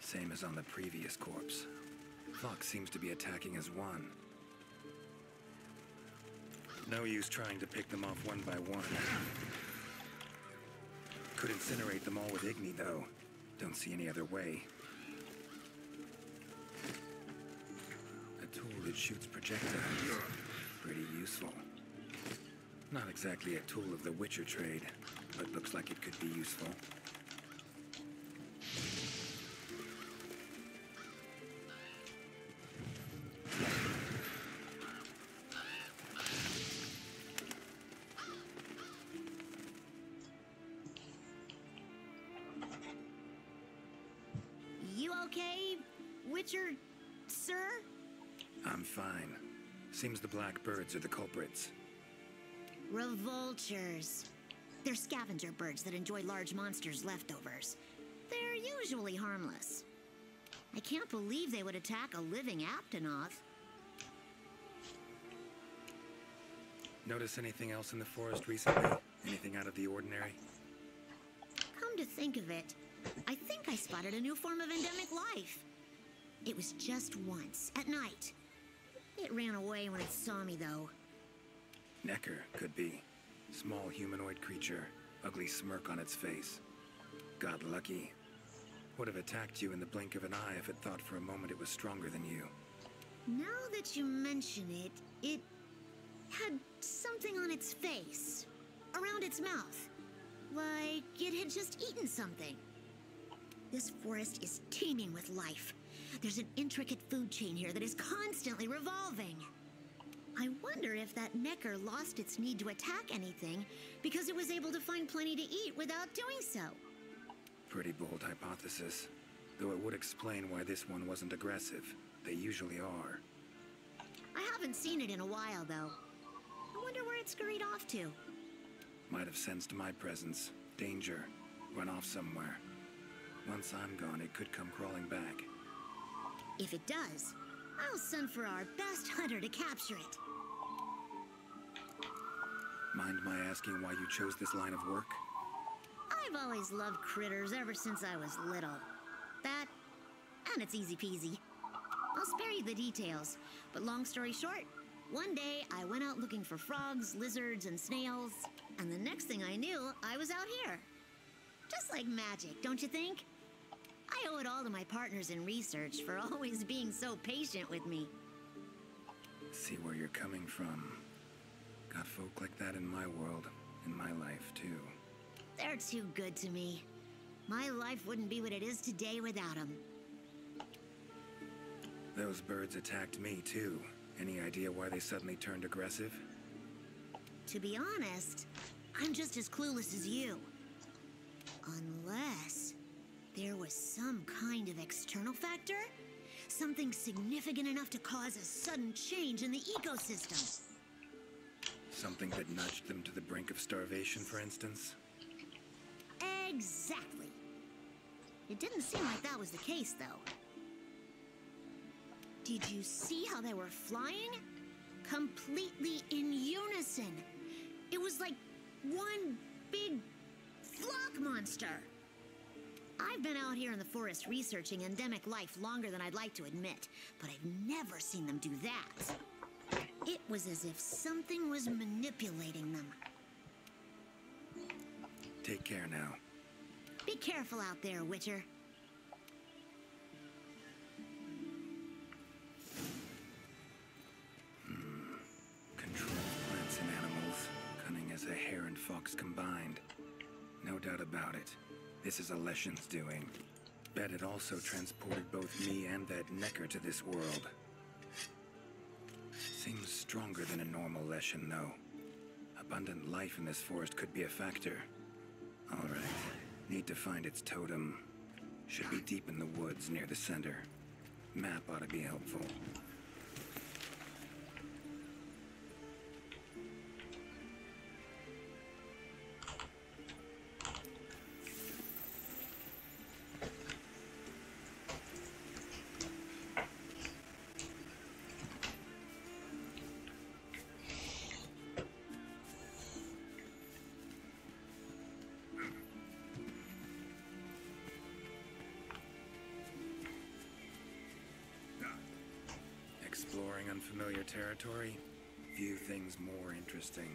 Same as on the previous corpse. Flock seems to be attacking as one. No use trying to pick them off one by one. Could incinerate them all with Igni, though. Don't see any other way. A tool that shoots projectiles. Pretty useful. Not exactly a tool of the Witcher trade, but looks like it could be useful. Seems the black birds are the culprits.
Revoltures. They're scavenger birds that enjoy large monsters' leftovers. They're usually harmless. I can't believe they would attack a living Aptonoth.
Notice anything else in the forest recently? Anything out of the ordinary?
Come to think of it, I think I spotted a new form of endemic life. It was just once, at night. It ran away when it saw me, though.
Nekker, could be. Small humanoid creature, ugly smirk on its face. Got lucky. Would have attacked you in the blink of an eye if it thought for a moment it was stronger than you.
Now that you mention it, it had something on its face, around its mouth. Like it had just eaten something. This forest is teeming with life. There's an intricate food chain here that is constantly revolving. I wonder if that Nekker lost its need to attack anything because it was able to find plenty to eat without doing so.
Pretty bold hypothesis. Though it would explain why this one wasn't aggressive. They usually are.
I haven't seen it in a while, though. I wonder where it scurried off to.
Might have sensed my presence. Danger. Run off somewhere. Once I'm gone, it could come crawling back.
If it does, I'll send for our best hunter to capture it.
Mind my asking why you chose this line of work?
I've always loved critters ever since I was little. That, and it's easy peasy. I'll spare you the details, but long story short, one day I went out looking for frogs, lizards, and snails, and the next thing I knew, I was out here. Just like magic, don't you think? I owe it all to my partners in research for always being so patient with me.
See where you're coming from. Got folk like that in my world, in my life, too.
They're too good to me. My life wouldn't be what it is today without them.
Those birds attacked me, too. Any idea why they suddenly turned aggressive?
To be honest, I'm just as clueless as you. Unless there was some kind of external factor? Something significant enough to cause a sudden change in the ecosystem.
Something that nudged them to the brink of starvation, for instance?
Exactly. It didn't seem like that was the case, though. Did you see how they were flying? Completely in unison. It was like one big flock monster. I've been out here in the forest researching endemic life longer than I'd like to admit, but I've never seen them do that. It was as if something was manipulating them.
Take care now.
Be careful out there, Witcher. Hmm.
Control plants and animals, cunning as a hare and fox combined. No doubt about it. This is a Leshen's doing. Bet it also transported both me and that Nekker to this world. Seems stronger than a normal Leshen, though. Abundant life in this forest could be a factor. Alright. Need to find its totem. Should be deep in the woods near the center. Map ought to be helpful. Exploring unfamiliar territory, few things more interesting.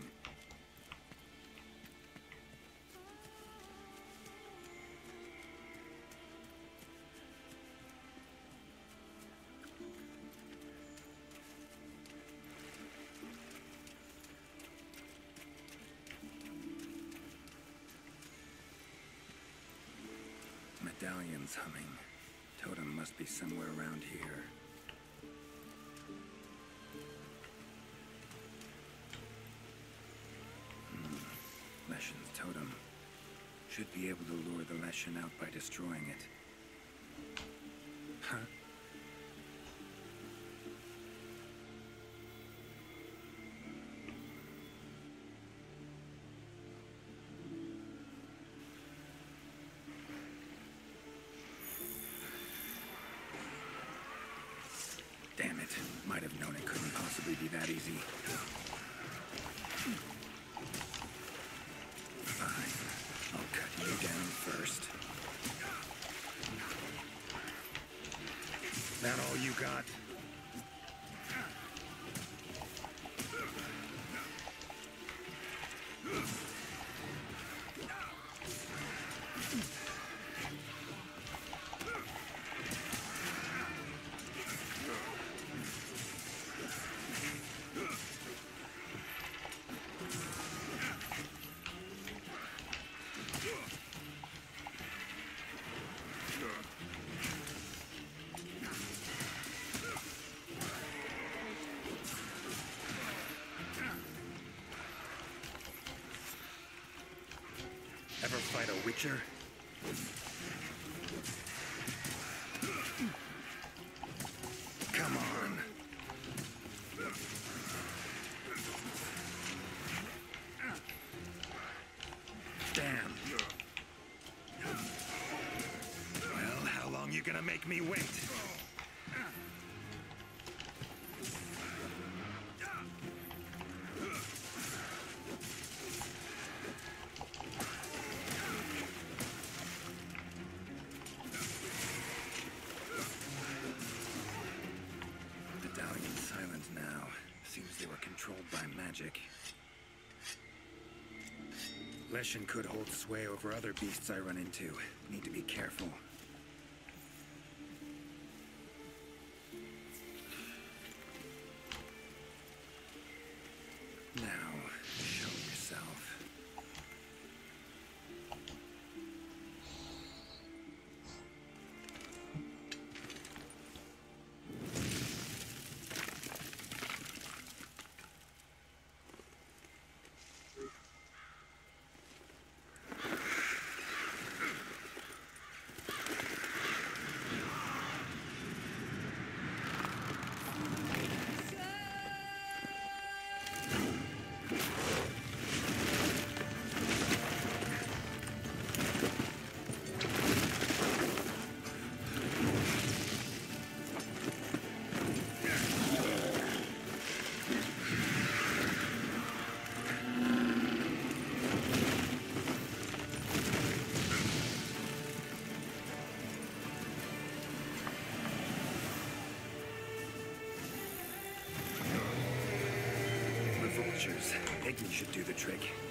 Medallions humming. Totem must be somewhere around here. Should be able to lure the Leshen out by destroying it. Huh? Damn it. Might have known it couldn't possibly be that easy. That all you got? Ever fight a Witcher? Leshen could hold sway over other beasts I run into. Need to be careful. Do the trick.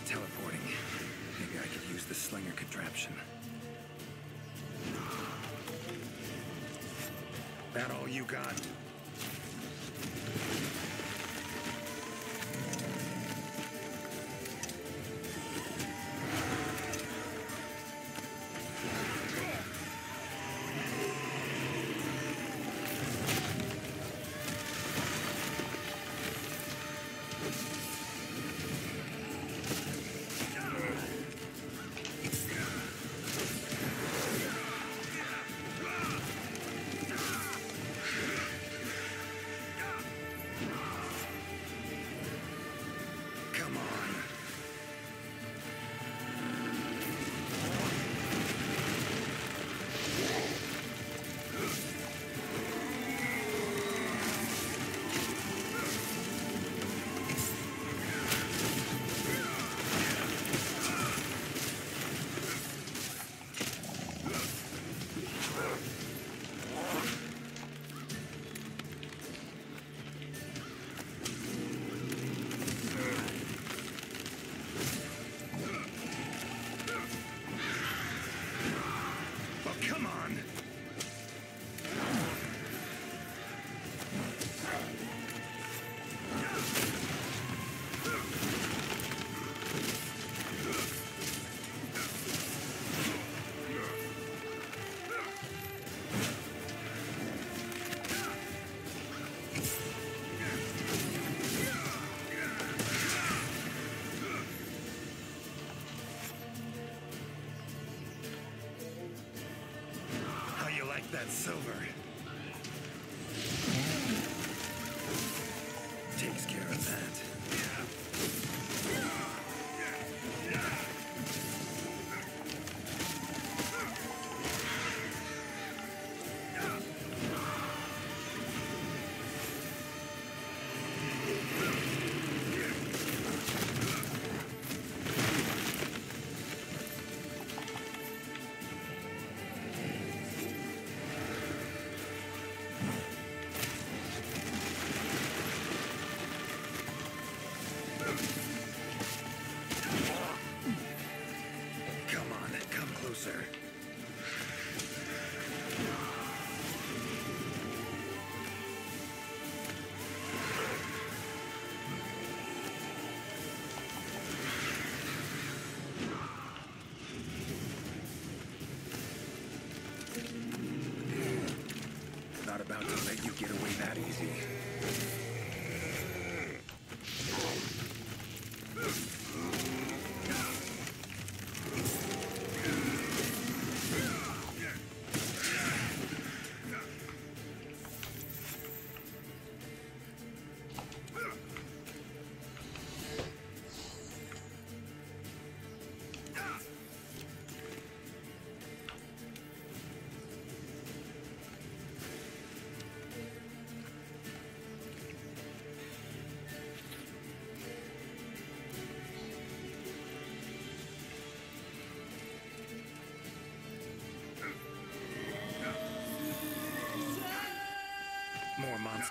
Teleporting. Maybe I could use the slinger contraption. That all you got? That's so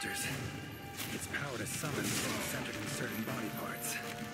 Its power to summon is centered in certain body parts.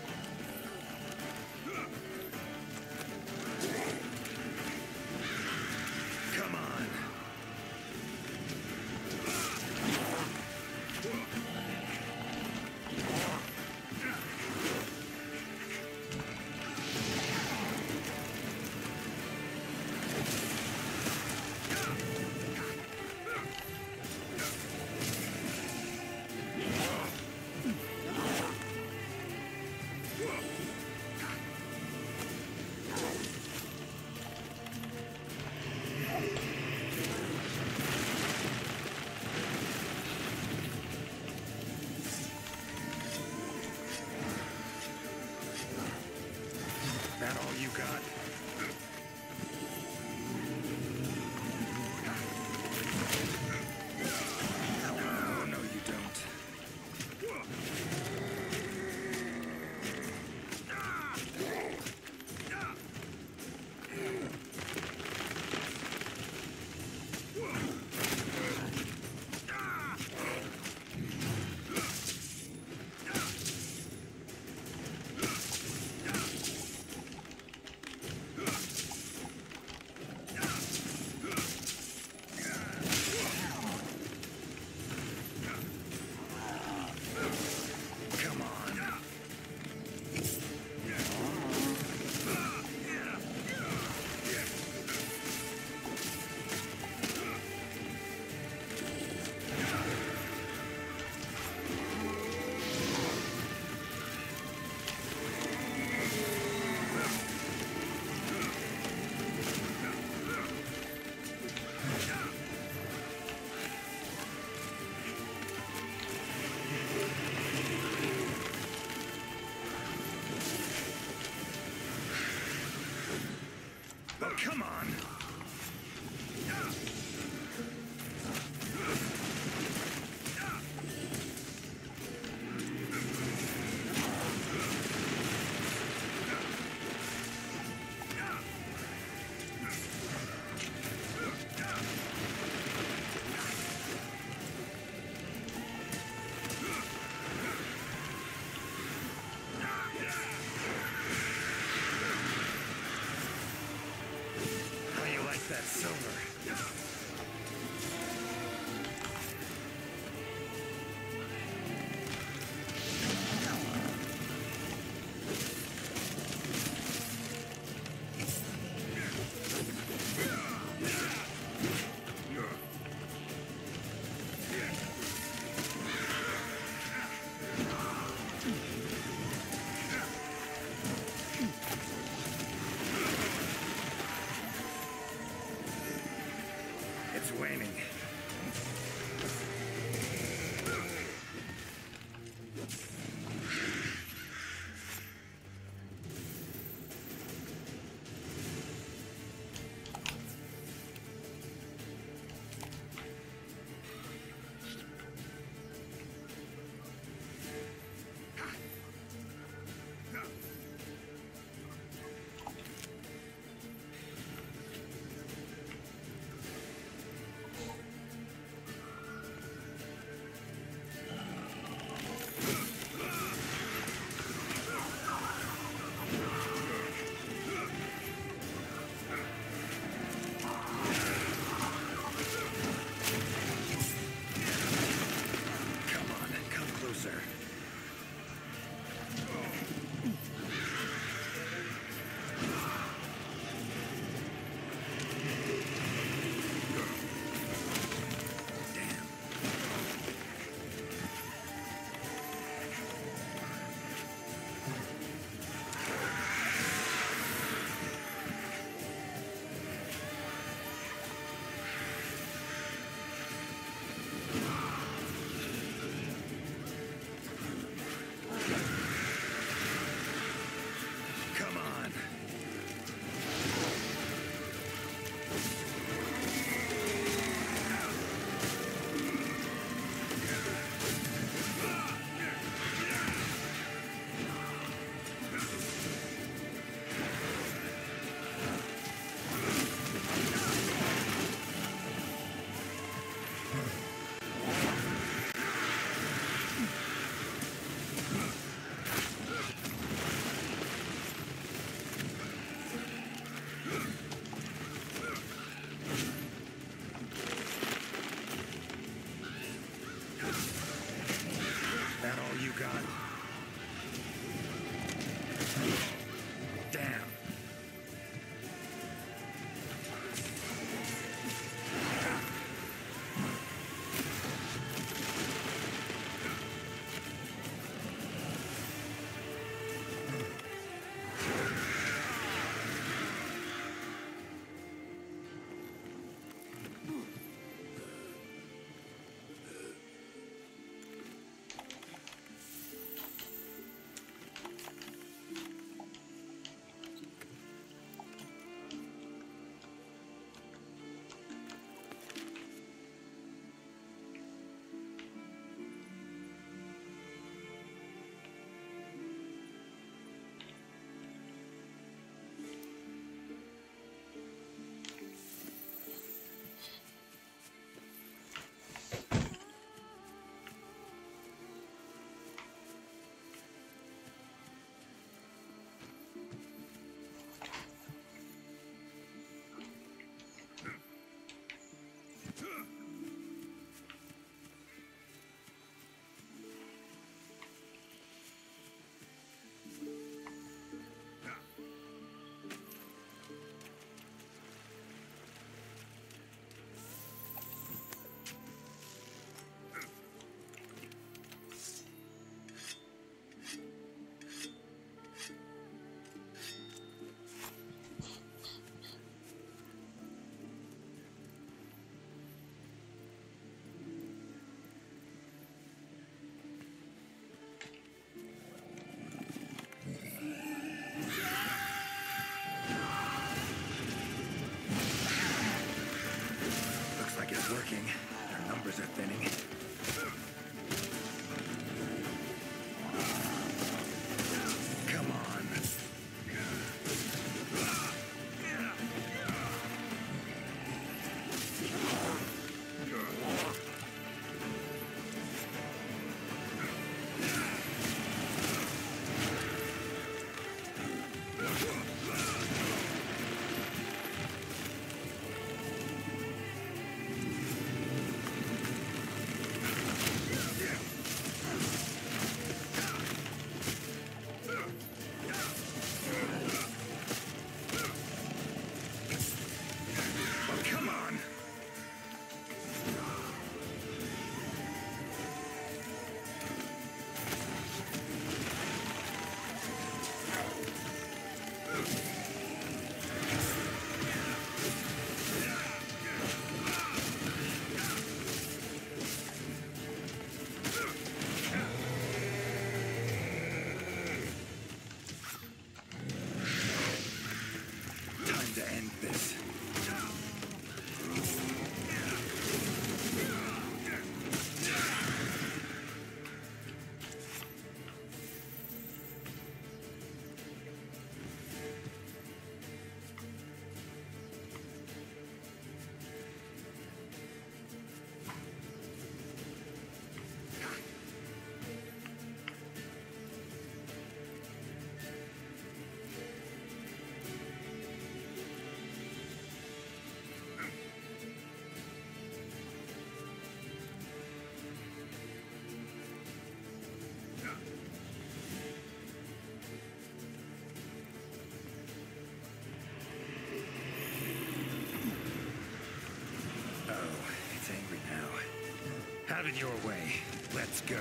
Have it your way. Let's go.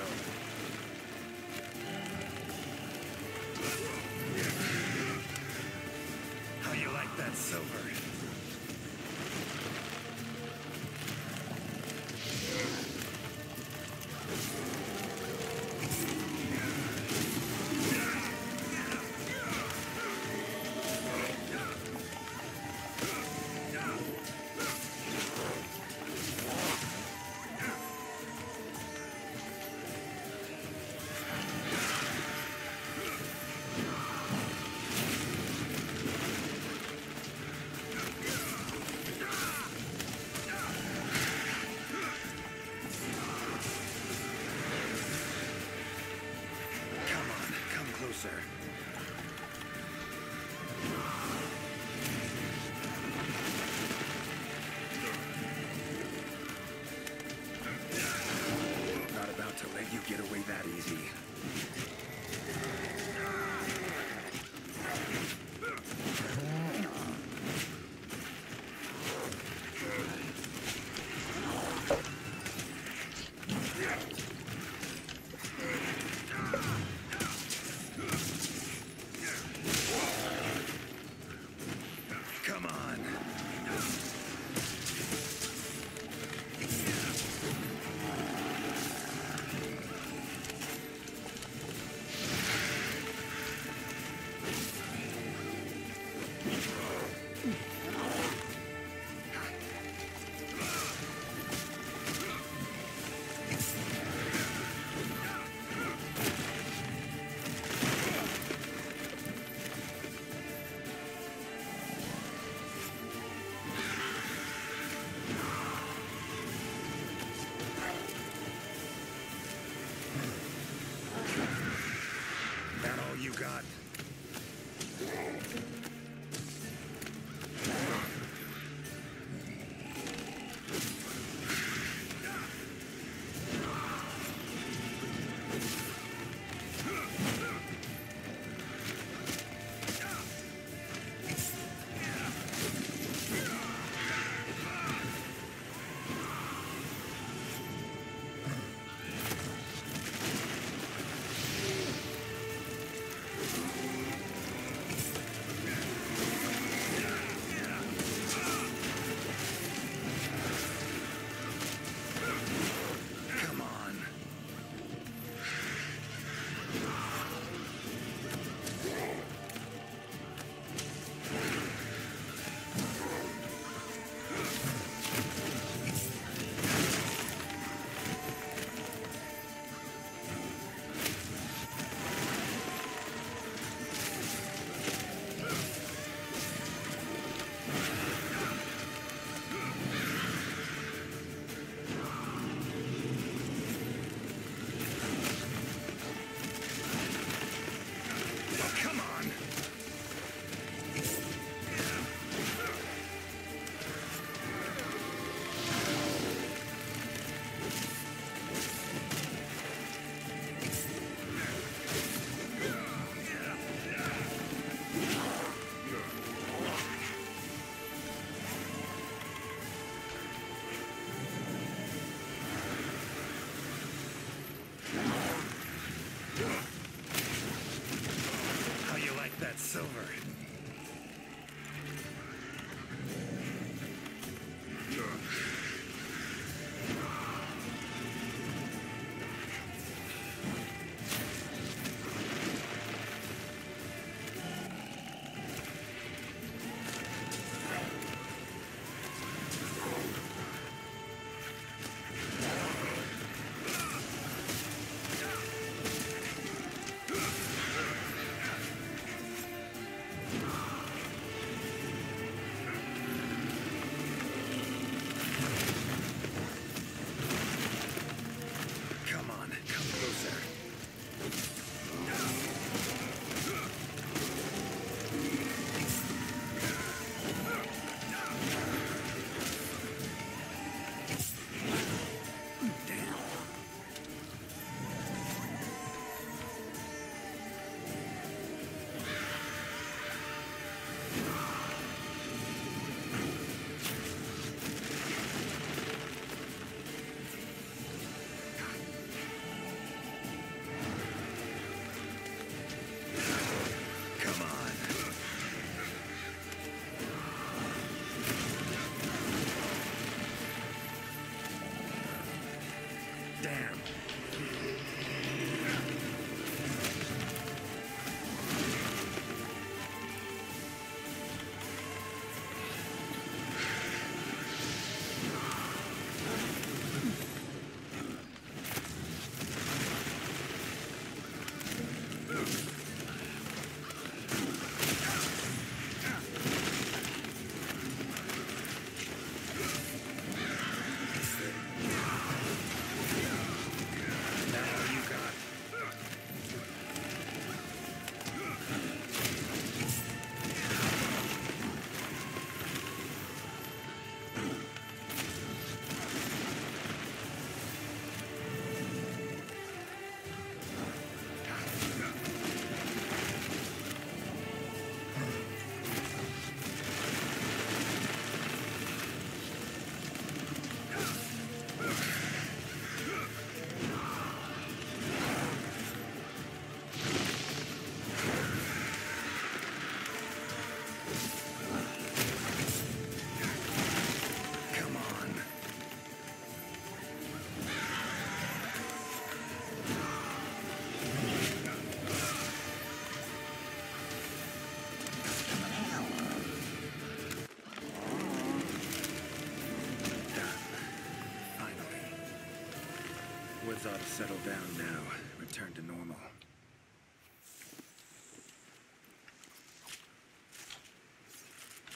Get away that easy.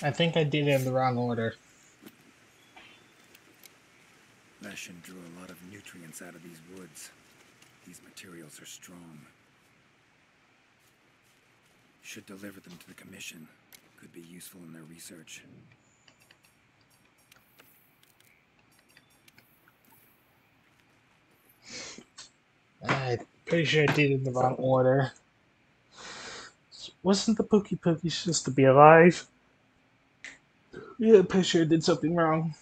I think I did it in the wrong order.
Leshen drew a lot of nutrients out of these woods. These materials are strong. Should deliver them to the Commission. Could be useful in their research.
I'm pretty sure I did it in the wrong order. Wasn't the Pukei-Pukei supposed to be alive? Yeah, I did something wrong.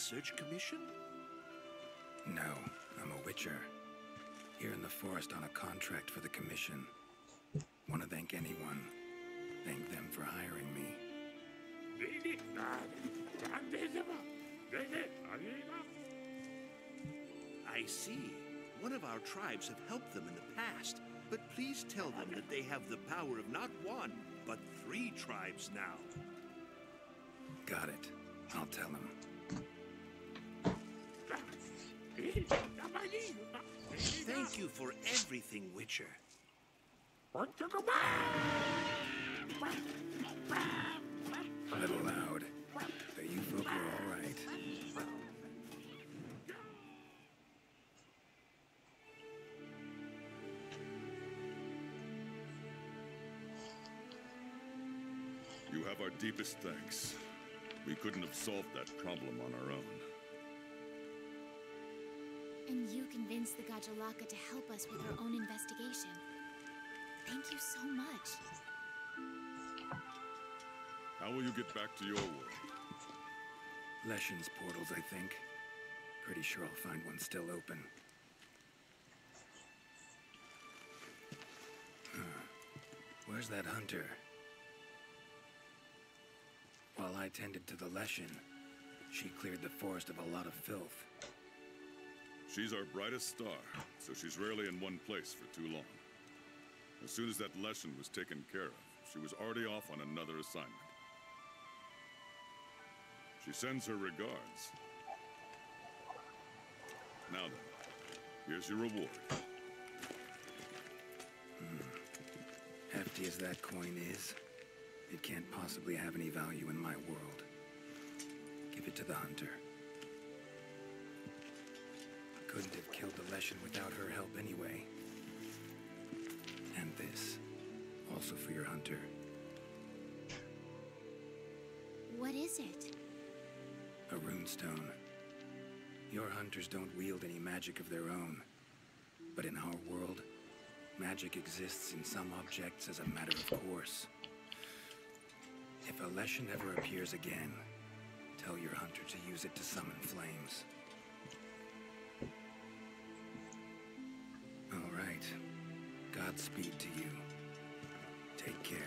Research Commission?
No, I'm a Witcher. Here in the forest on a contract for the Commission. Want to thank anyone. Thank them for hiring me.
I see. One of our tribes have helped them in the past, but please tell them that they have the power of not one, but three tribes now.
Got it. I'll tell him.
Thank you for everything, Witcher.
A little loud. But you folk are all right.
You have our deepest thanks. We couldn't have solved that problem on our own.
And you convinced the Gajalaka to help us with our own investigation. Thank you so much.
How will you get back to your world?
Leshen's portals, I think. Pretty sure I'll find one still open. Huh. Where's that hunter? While I tended to the Leshen, she cleared the forest of a lot of filth.
She's our brightest star, so she's rarely in one place for too long. As soon as that Leshen was taken care of, she was already off on another assignment. She sends her regards. Now then, here's your reward. Hmm.
Hefty as that coin is, it can't possibly have any value in my world. Give it to the hunter. Couldn't have killed the Leshen without her help anyway. And this, also for your hunter.
What is it?
A runestone. Your hunters don't wield any magic of their own. But in our world, magic exists in some objects as a matter of course. If a Leshen ever appears again, tell your hunter to use it to summon flames. Godspeed to you. Take care.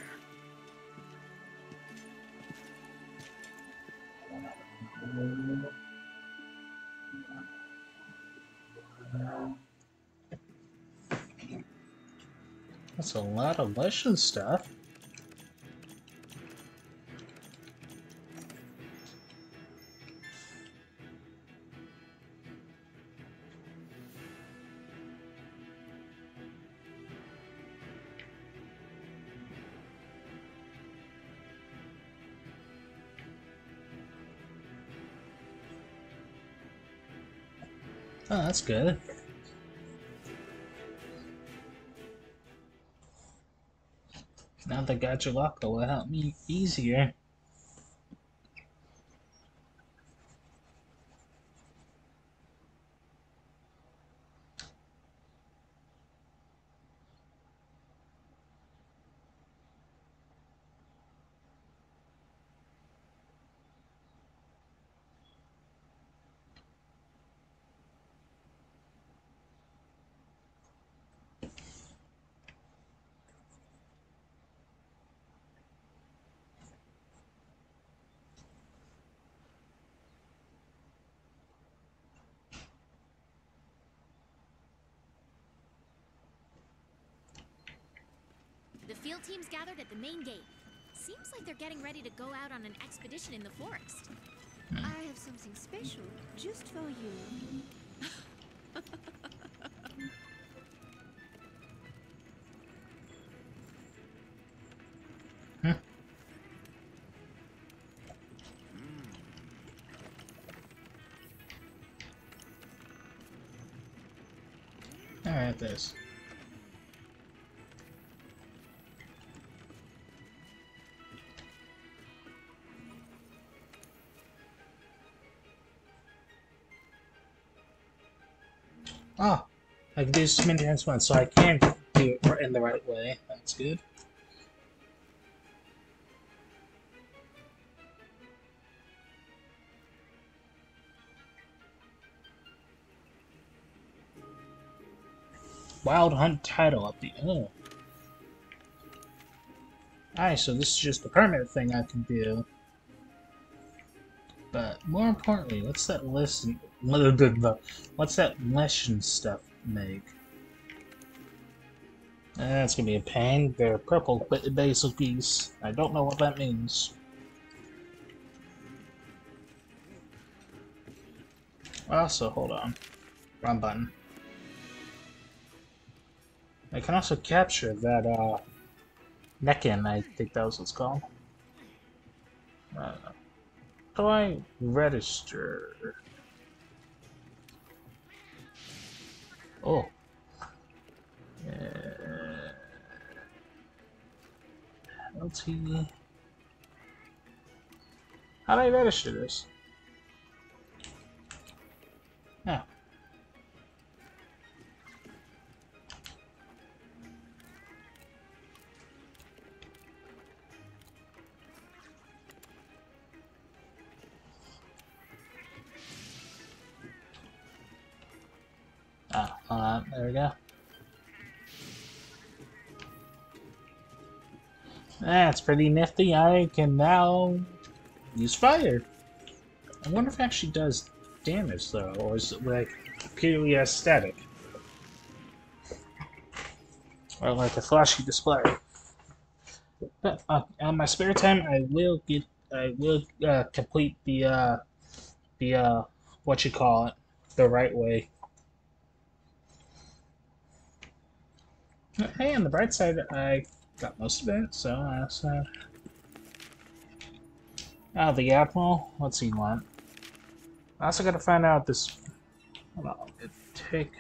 That's a lot of Leshen stuff. Oh, that's good. Now the Gajalaka will help me easier.
field team's gathered at the main gate. Seems like they're getting ready to go out on an expedition in the forest. Hmm.
I have something special just for you. huh? Hmm.
Alright, this. Ah, I can do some enhancements, so I can do it in the right way. That's good. Wild Hunt title up the oh. Alright, so this is just a permanent thing I can do. More importantly, what's that list? What's that mission stuff make? That's gonna be a pain. They're purple basil geese. I don't know what that means. Also, hold on. Wrong button. I can also capture that, uh, Necken, I think that was what's called. Uh, do I register? Oh. Uh, LT. How do I register this? Yeah. Uh, there we go. That's pretty nifty. I can now use fire. I wonder if it actually does damage though, or is it like purely aesthetic? Or like a flashy display. But uh, on my spare time, I will get, I will uh, complete the, uh, the, uh, what you call it, the right way. Hey, on the bright side, I got most of it, so that's, uh... Oh, the Admiral? What's he want? I also gotta find out this... Hold on, it take...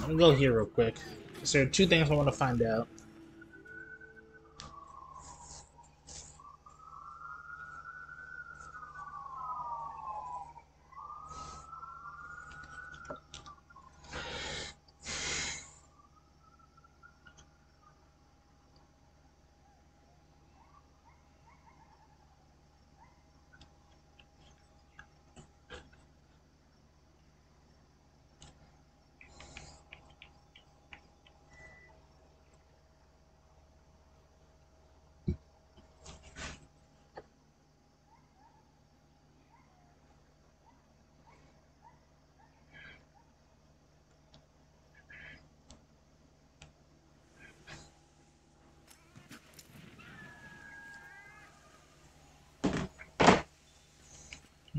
Let me go here real quick. Because there are two things I want to find out.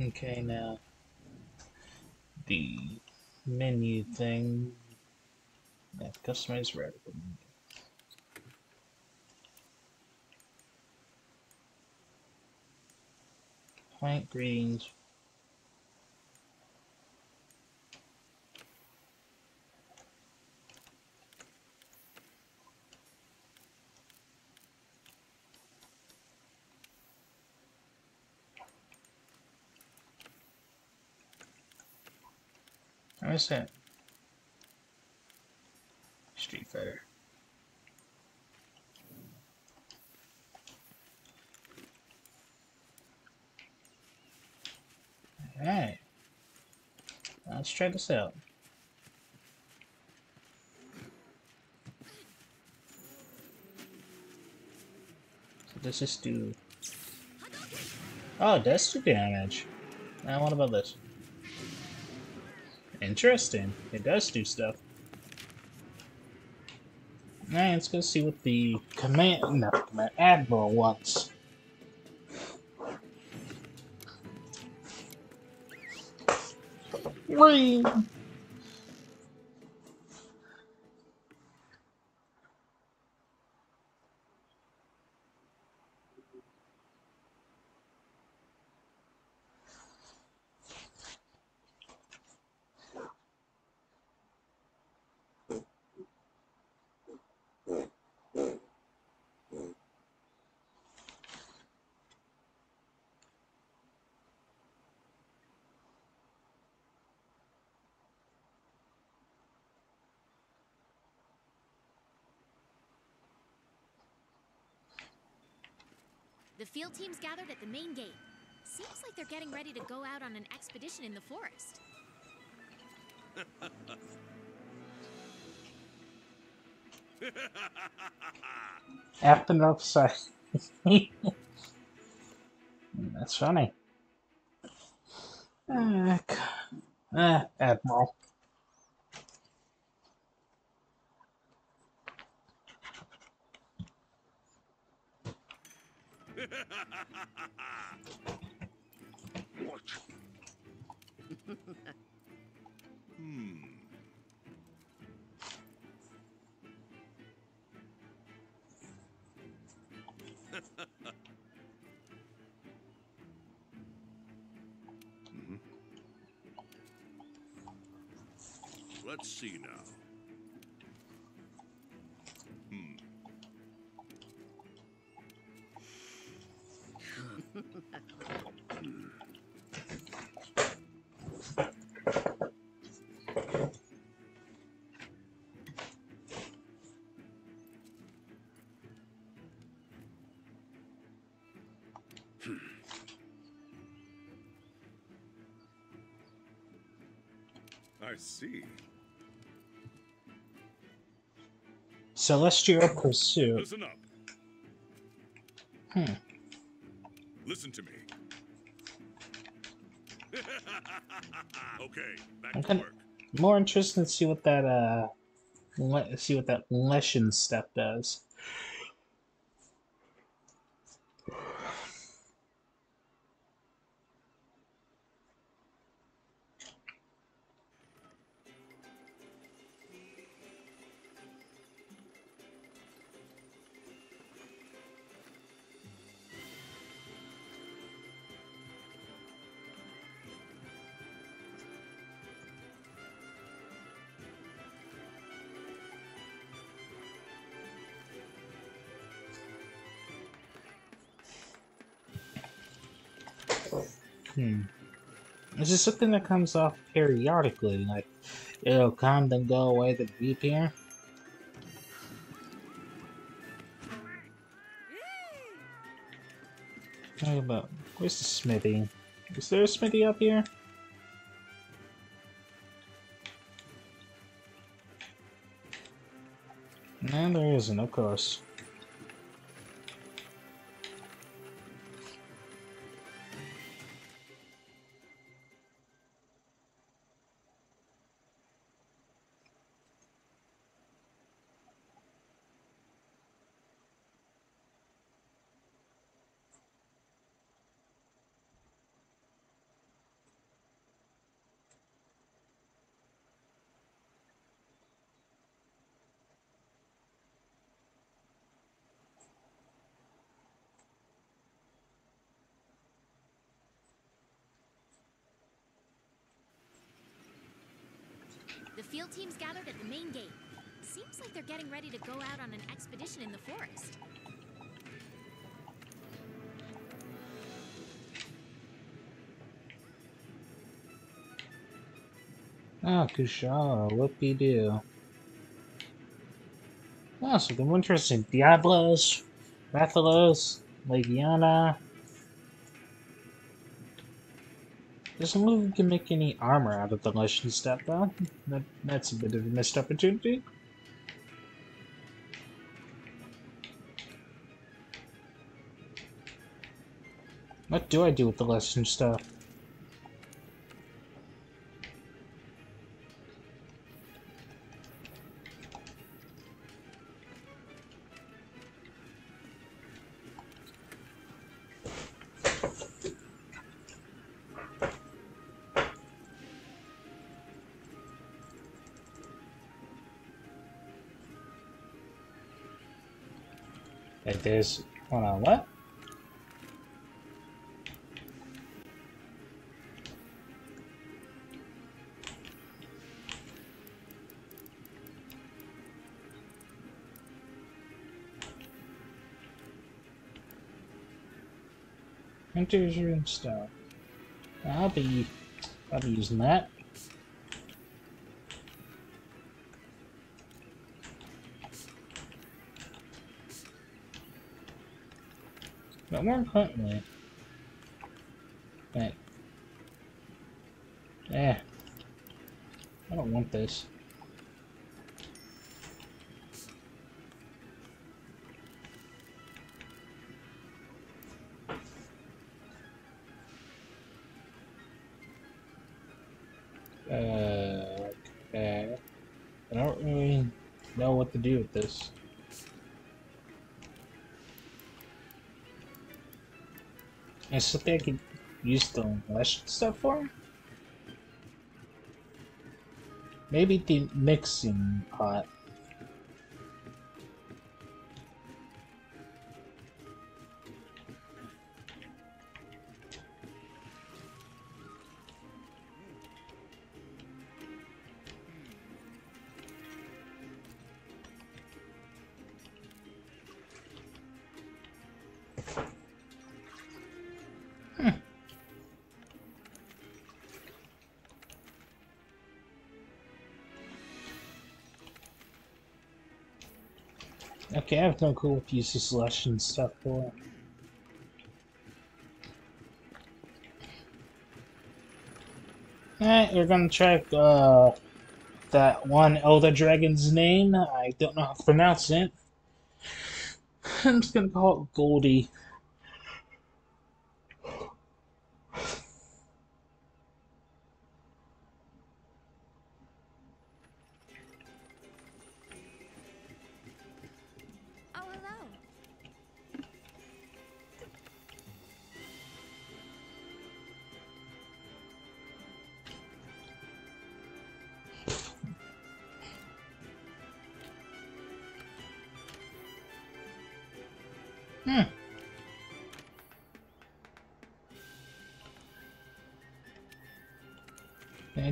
Okay, now the menu thing. Yeah, customize radial menu. Greens. What's that? Fighter. Alright. Let's try this out. So this do... Oh, does do damage. Now what about this? Interesting. It does do stuff. Now let's go see what the command, no, command admiral wants. Whee!
Field team's gathered at the main gate. Seems like they're getting ready to go out on an expedition in the forest.
Enough say. That's funny. Uh, uh, Admiral.
Hmm. Mhm. Let's see now. I see.
Celestial Pursuit.
Listen up.
Hmm.
Okay, back
I'm
to
kind
work.
more interested to see what that uh, le- see what that lesson step does. Just something that comes off periodically, like it'll come then go away, then reappear. Talk about where's the smithy? Is there a smithy up here? No, there isn't, of course.
Main gate. Seems like they're getting ready to go out on an expedition in the forest.
Ah, Kushala, whoopie doo. Ah, something interesting. Diablos, Rathalos, Legiana. Doesn't we can make any armor out of the Legend Step, though. That, that's a bit of a missed opportunity. What do I do with the Legend stuff? There's hold on, what? Hunter's stuff. I'll be I'll be using that. But more importantly, right. Yeah. I don't want this. Uh, okay. I don't really know what to do with this. Is something I could use the mesh stuff for? Maybe the mixing pot. Okay, I have no clue what use this slush and stuff for. Alright, we're gonna check uh, that one Elder Dragon's name. I don't know how to pronounce it. I'm just gonna call it Goldie.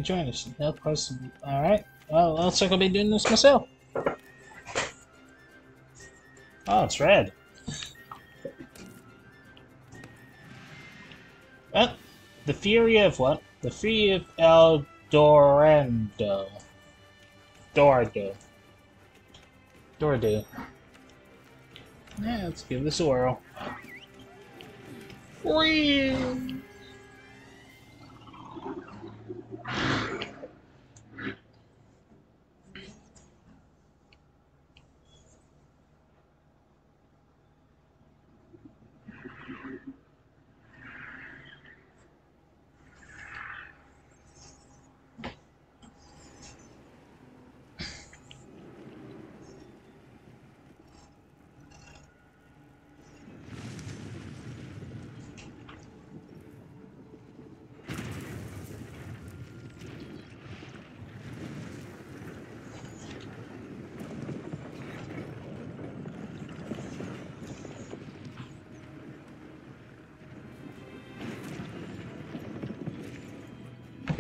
Join us? No possible. Alright. Well, looks like I'll be doing this myself. Oh, it's red. Well, the Fury of what? The Fury of El Dorando. Dorado. Dorado. Yeah, let's give this a whirl. Whee!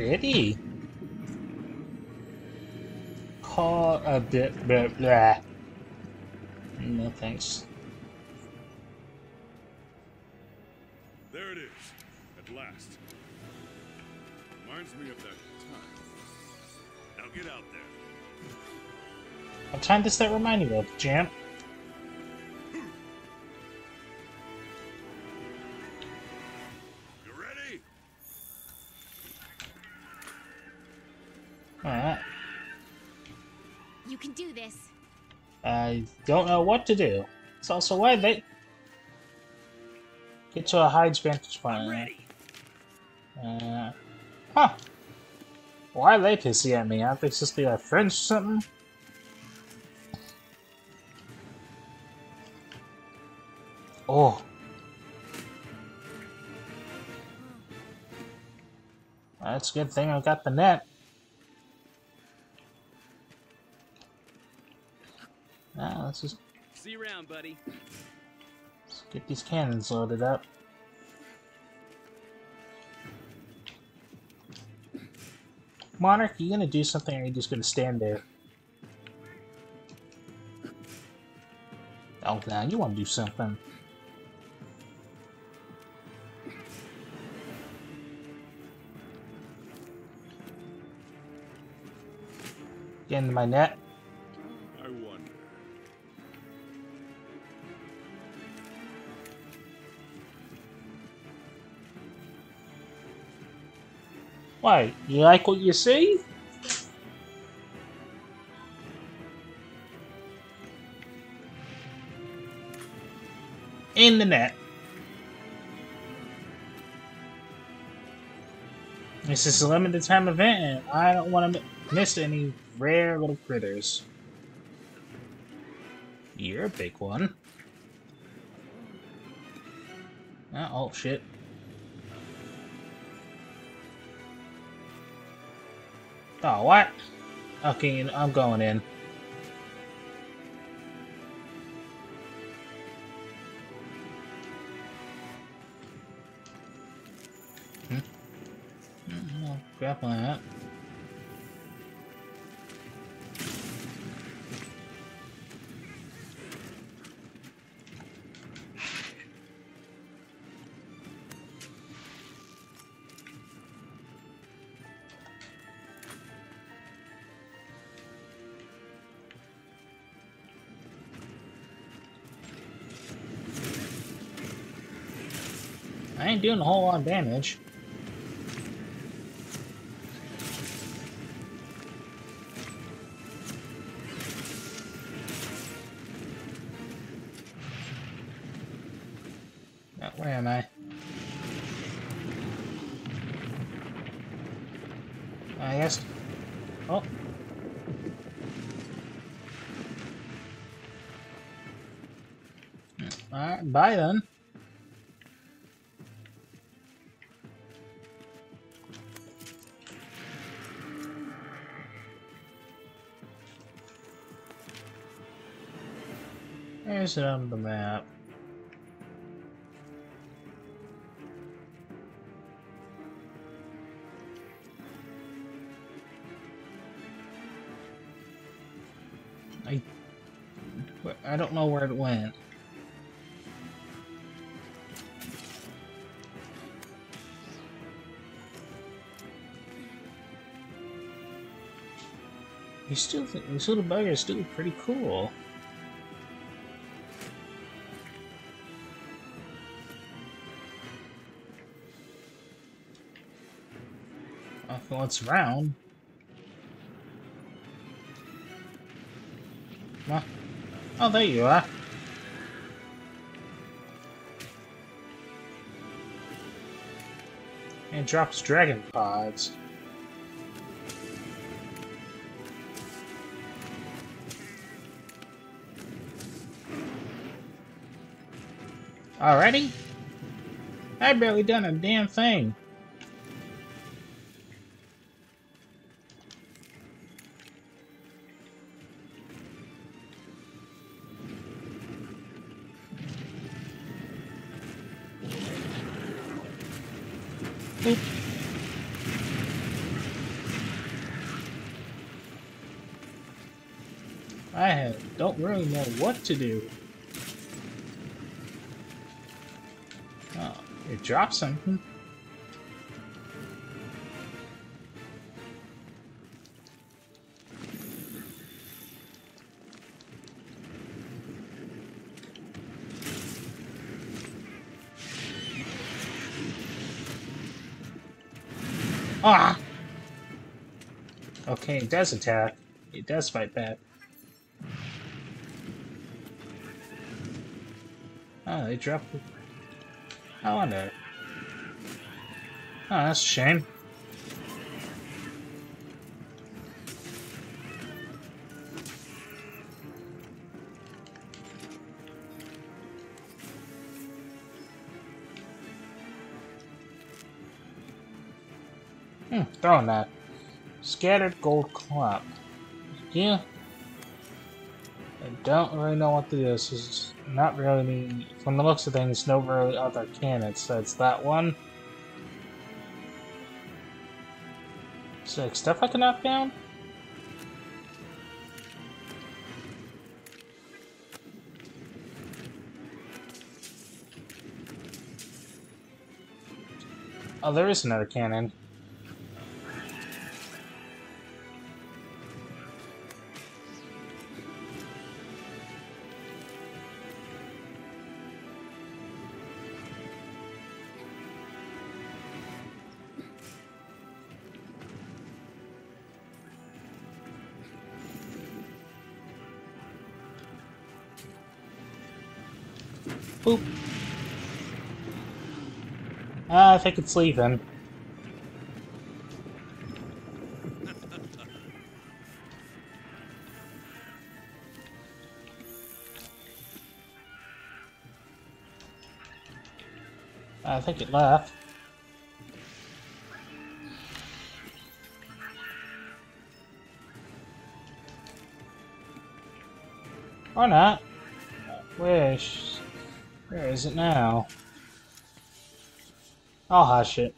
Pretty. Call a bit blah blah. No thanks.
There it is, at last. Reminds me of that time. Now get out there.
What time does that remind you of, Jamp? Don't know what to do. It's also why they get to a Hyde's vantage point. Uh, huh. Why are they pissy at me? Aren't they supposed to be like friends or something? Oh. That's a good thing I got the net.
See you around, buddy.
Let's Get these cannons loaded up. Monarch, you gonna do something or are you just gonna stand there? Oh, now you wanna do something. Get into my net. You like what you see? In the net. This is a limited time event, and I don't want to miss any rare little critters. You're a big one. Ah, oh, shit. Oh, what? Okay, I'm going in. Hmm? Hmm, grab my I ain't doing a whole lot of damage. Where am I? I guess. Oh. Alright, bye then. There's it on the map. I I don't know where it went. You still this little bugger is still pretty cool. Well, it's round. Oh, there you are. And drops dragon pods. Already? I've barely done a damn thing. To do. Oh, it dropped something. Ah! Okay, it does attack. It does fight back. Oh, it. I wonder. Oh, that's a shame. Hmm, throwing that. Scattered gold clump. Yeah. I don't really know what this is. Not really, from the looks of things, no really other cannons. So it's that one. Like, stuff I can knock down? Oh, there is another cannon. I think it's leaving. I think it left. Or not. Wish. Where is it now? I'll hush it.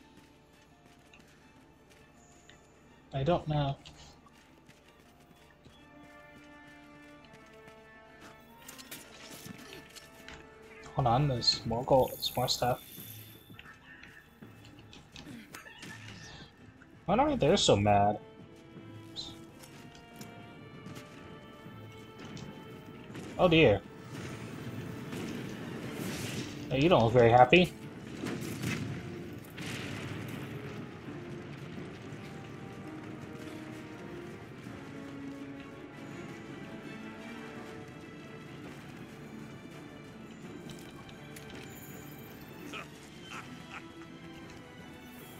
I don't know. Hold on, there's more gold, there's more stuff. Why are they so mad? Oh dear. Oh, you don't look very happy.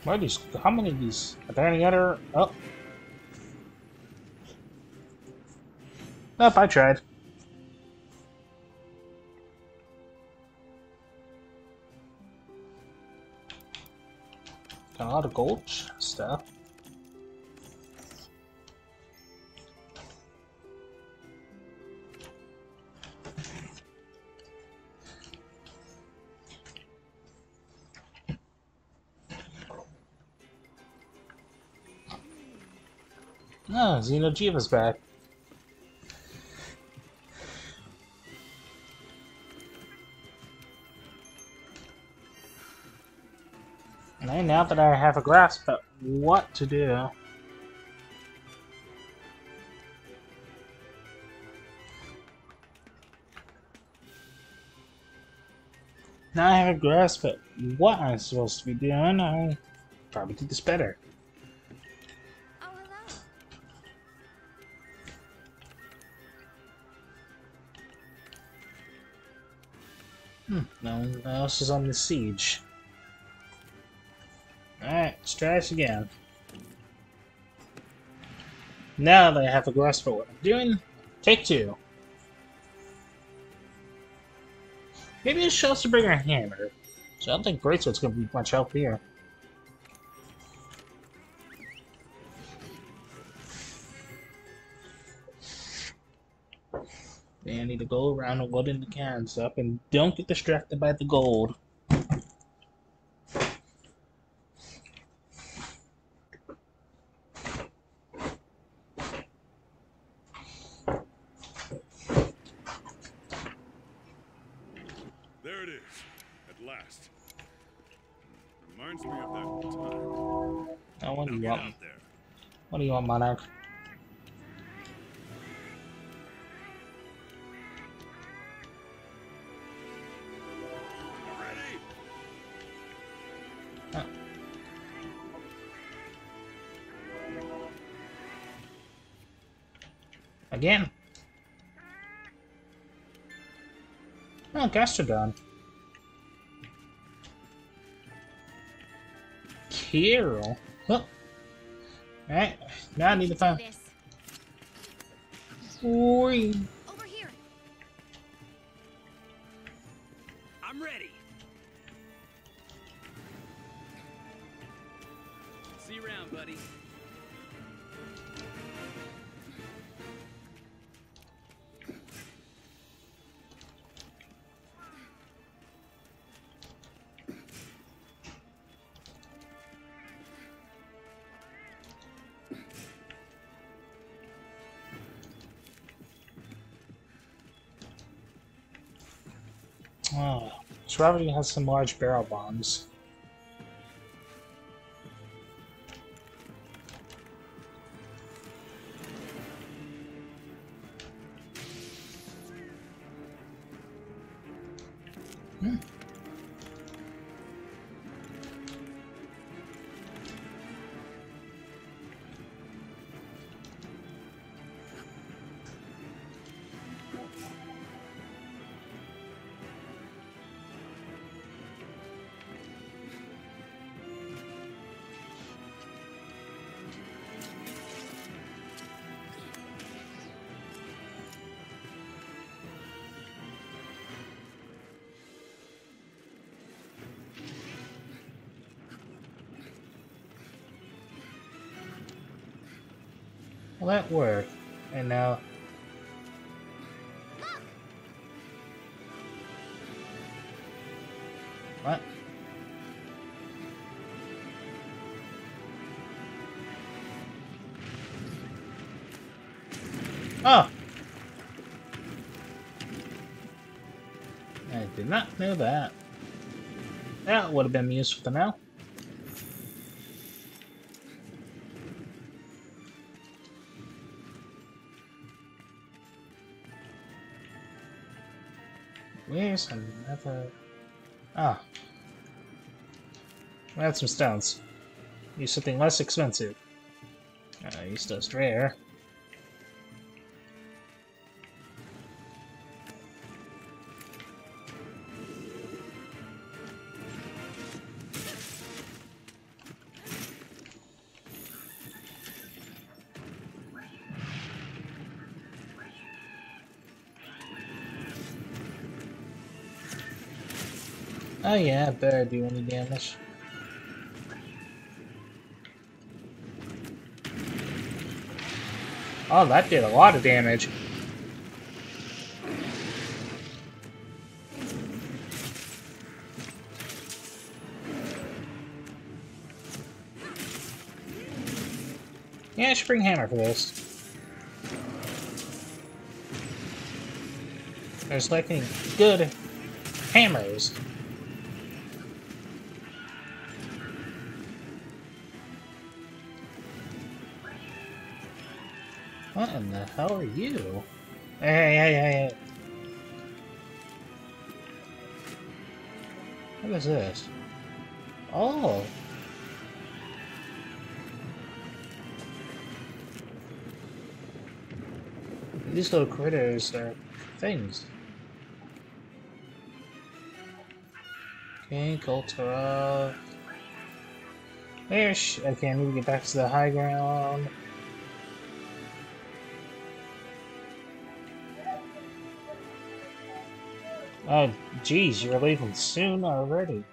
Why these? How many of these? Are there any other? Oh. Nope, I tried. No, Xeno'jiiva's back. And now that I have a grasp at what to do. Now I have a grasp at what I'm supposed to be doing, I'll probably do this better. Is on the siege. Alright, let's try this again. Now that I have a grasp for what I'm doing, take two. Maybe it shows to bring a hammer. So I don't think Bracelet's gonna be much help here. I need to go around and loading the cans up and don't get distracted by the gold.
There it is, at last. Reminds me of that time.
What do you want?
there.
What do you want, Monarch? Again? Oh, Gastodon. Carol. Huh. Alright, now I need to find.
This.
Oi. Shravity has some large barrel bombs. That worked. And now... What? Oh! I did not know that. That would have been useful to know. Where's another... Ah. I had some stones. Use something less expensive. Uh, use dust rare. Oh yeah, it better do any damage. Oh, that did a lot of damage. Yeah, I should bring hammer for this. There's like any good hammers. What in the hell are you? Hey, hey, hey, hey. What is this? Oh. These little critters are things. Okay, Goltara. There's. Okay, I need to get back to the high ground. Oh, geez, you're leaving soon already.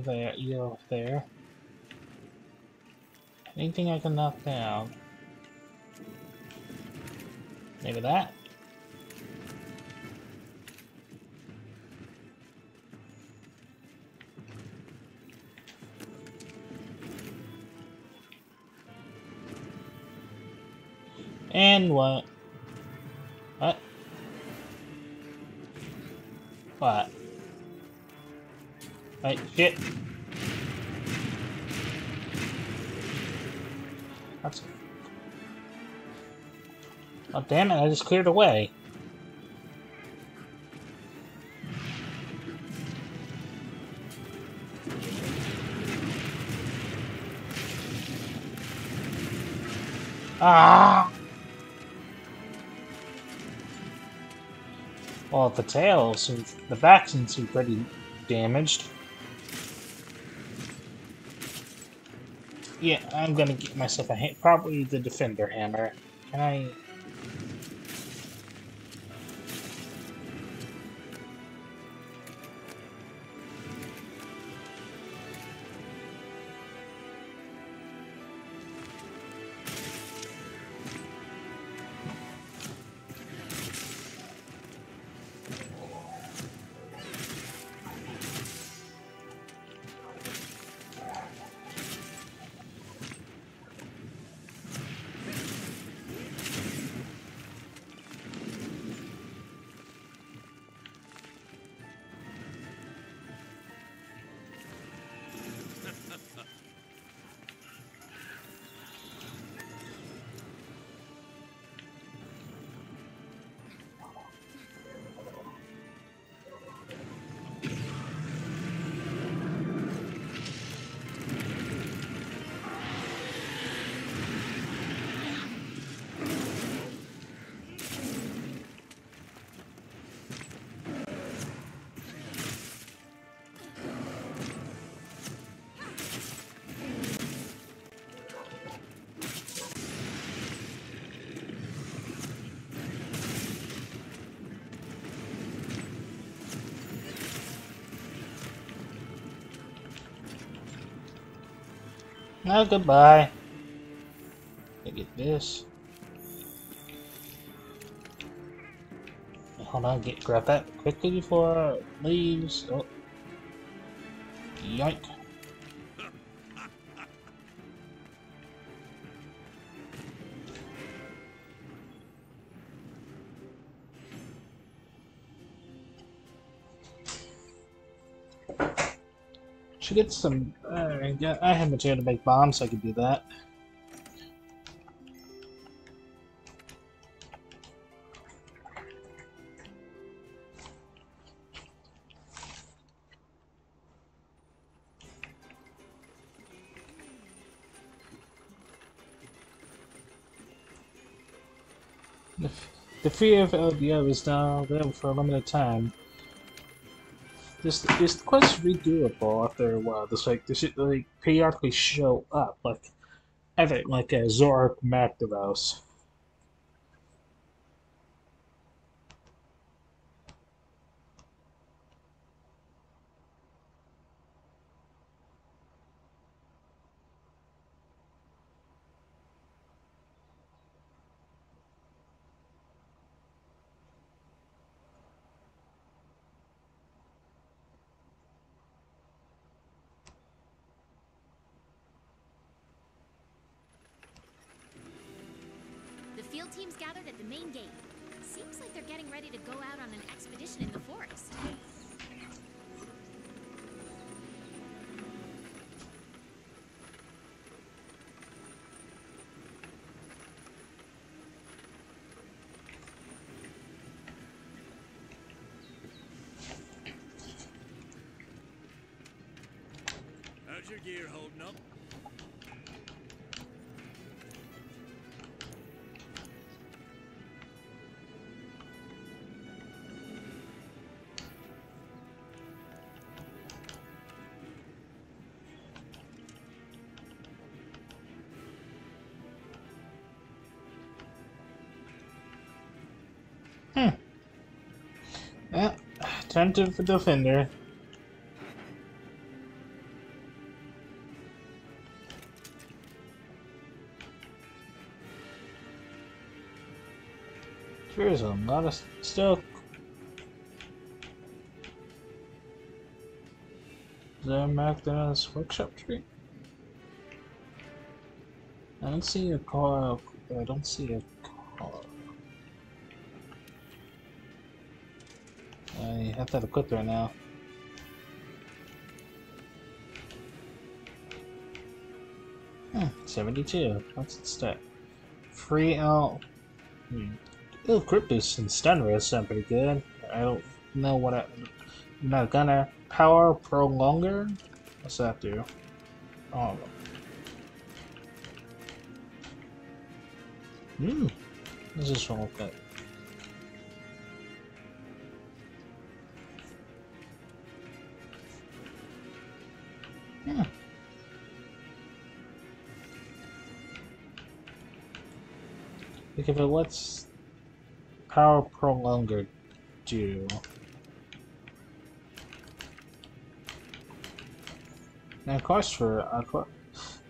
Over there. You're over there. Anything I can knock down? Maybe that? And? What? Shit. That's... Oh, damn it, I just cleared away. Ah! Well, the tail, seems, the back seems to be pretty damaged. Yeah, I'm gonna get myself a hand, probably the defender hammer. Can I? No, goodbye. I get this. Hold on, get grab that quickly before it leaves. Oh. Yoink. Should get some. Uh, yeah, I have material to make bombs, so I could do that. The, the fear of LBO is now available for a limited time. This this quest redoable after a while. This like this should like periodically show up like every like a Zorah Magdaros. For defender. There's a lot of stuff. Is there on this workshop tree? I don't see a car. I don't see a have that equipped right now. Hmm, 72. What's its stat? Free out. Hmm. Ooh, Cryptus and stun rest sound pretty good. I don't know what I. I'm not gonna. Power prolonger? What's that do? Oh. Hmm. This is wrong with Of it, what's power prolonger do? And of course for uh,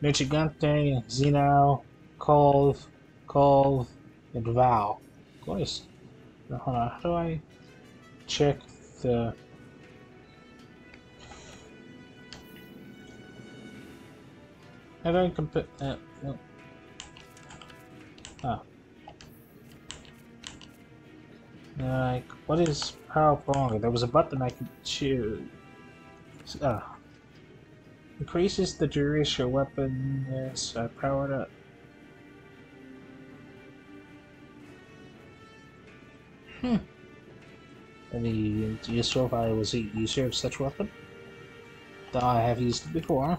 Michigante, Xeno, Colv, Colv, and Val. Of course. Now, hold on, how do I check the How do I compare uh. Oh. Like, what is power prolonger? There was a button I could choose. Ah. Increases the duration your weapon is uh, powered up. Hmm. Any useful if I was a user of such weapon? Though I have used it before.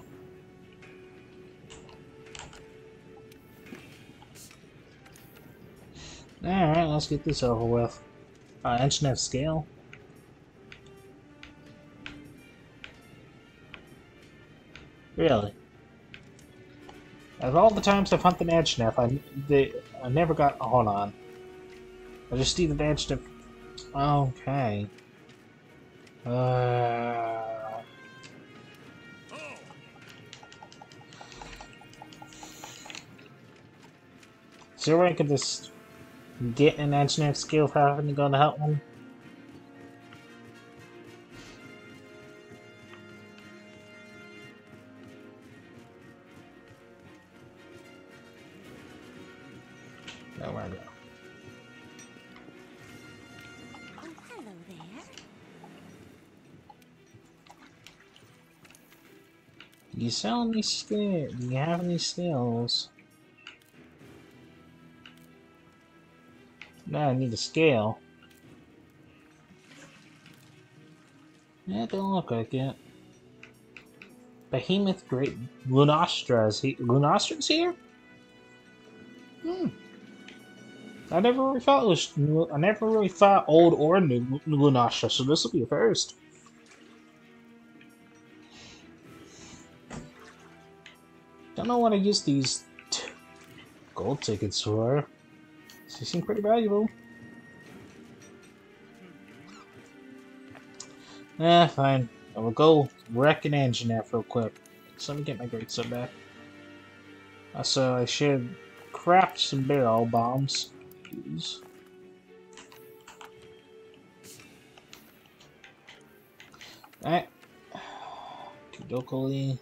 Alright, let's get this over with. Uh, Anjanath scale. Really? Of all the times I've hunted Anjanath, I, they, I never got... Hold on. I just needed Anjanath... Okay. Uh... Is a I just get an Anjanath skill without having to go to help one? you sell me skill? Do you have any skills? No, I need a scale. Yeah, don't look like it. Behemoth Great Lunastra is he Lunastra's here? Hmm. I never really thought was I never really thought old or new Lunastra, so this will be a first. Don't know what I use these gold tickets for. They seem pretty valuable. Eh, fine. I will go wreck an Anjanath real quick. So let me get my great sub back. Uh, so I should craft some barrel bombs. Use. Alright. Kudokoli.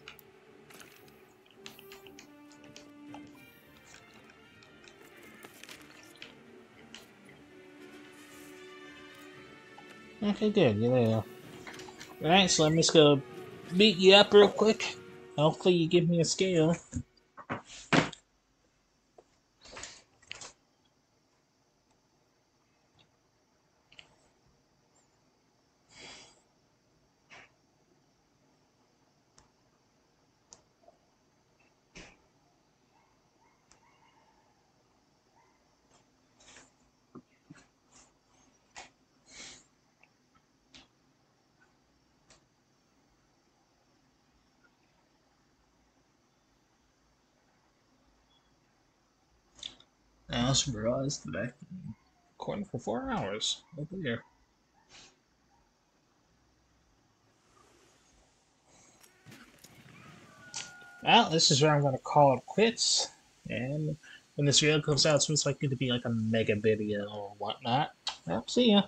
Okay, good. You're there. Alright, so me just go beat you up real quick. Hopefully you give me a scale. Also realized that recording for four hours. Oh dear. Well, this is where I'm going to call it quits. And when this video comes out, it's most likely to be like a mega video or whatnot. Well, see ya.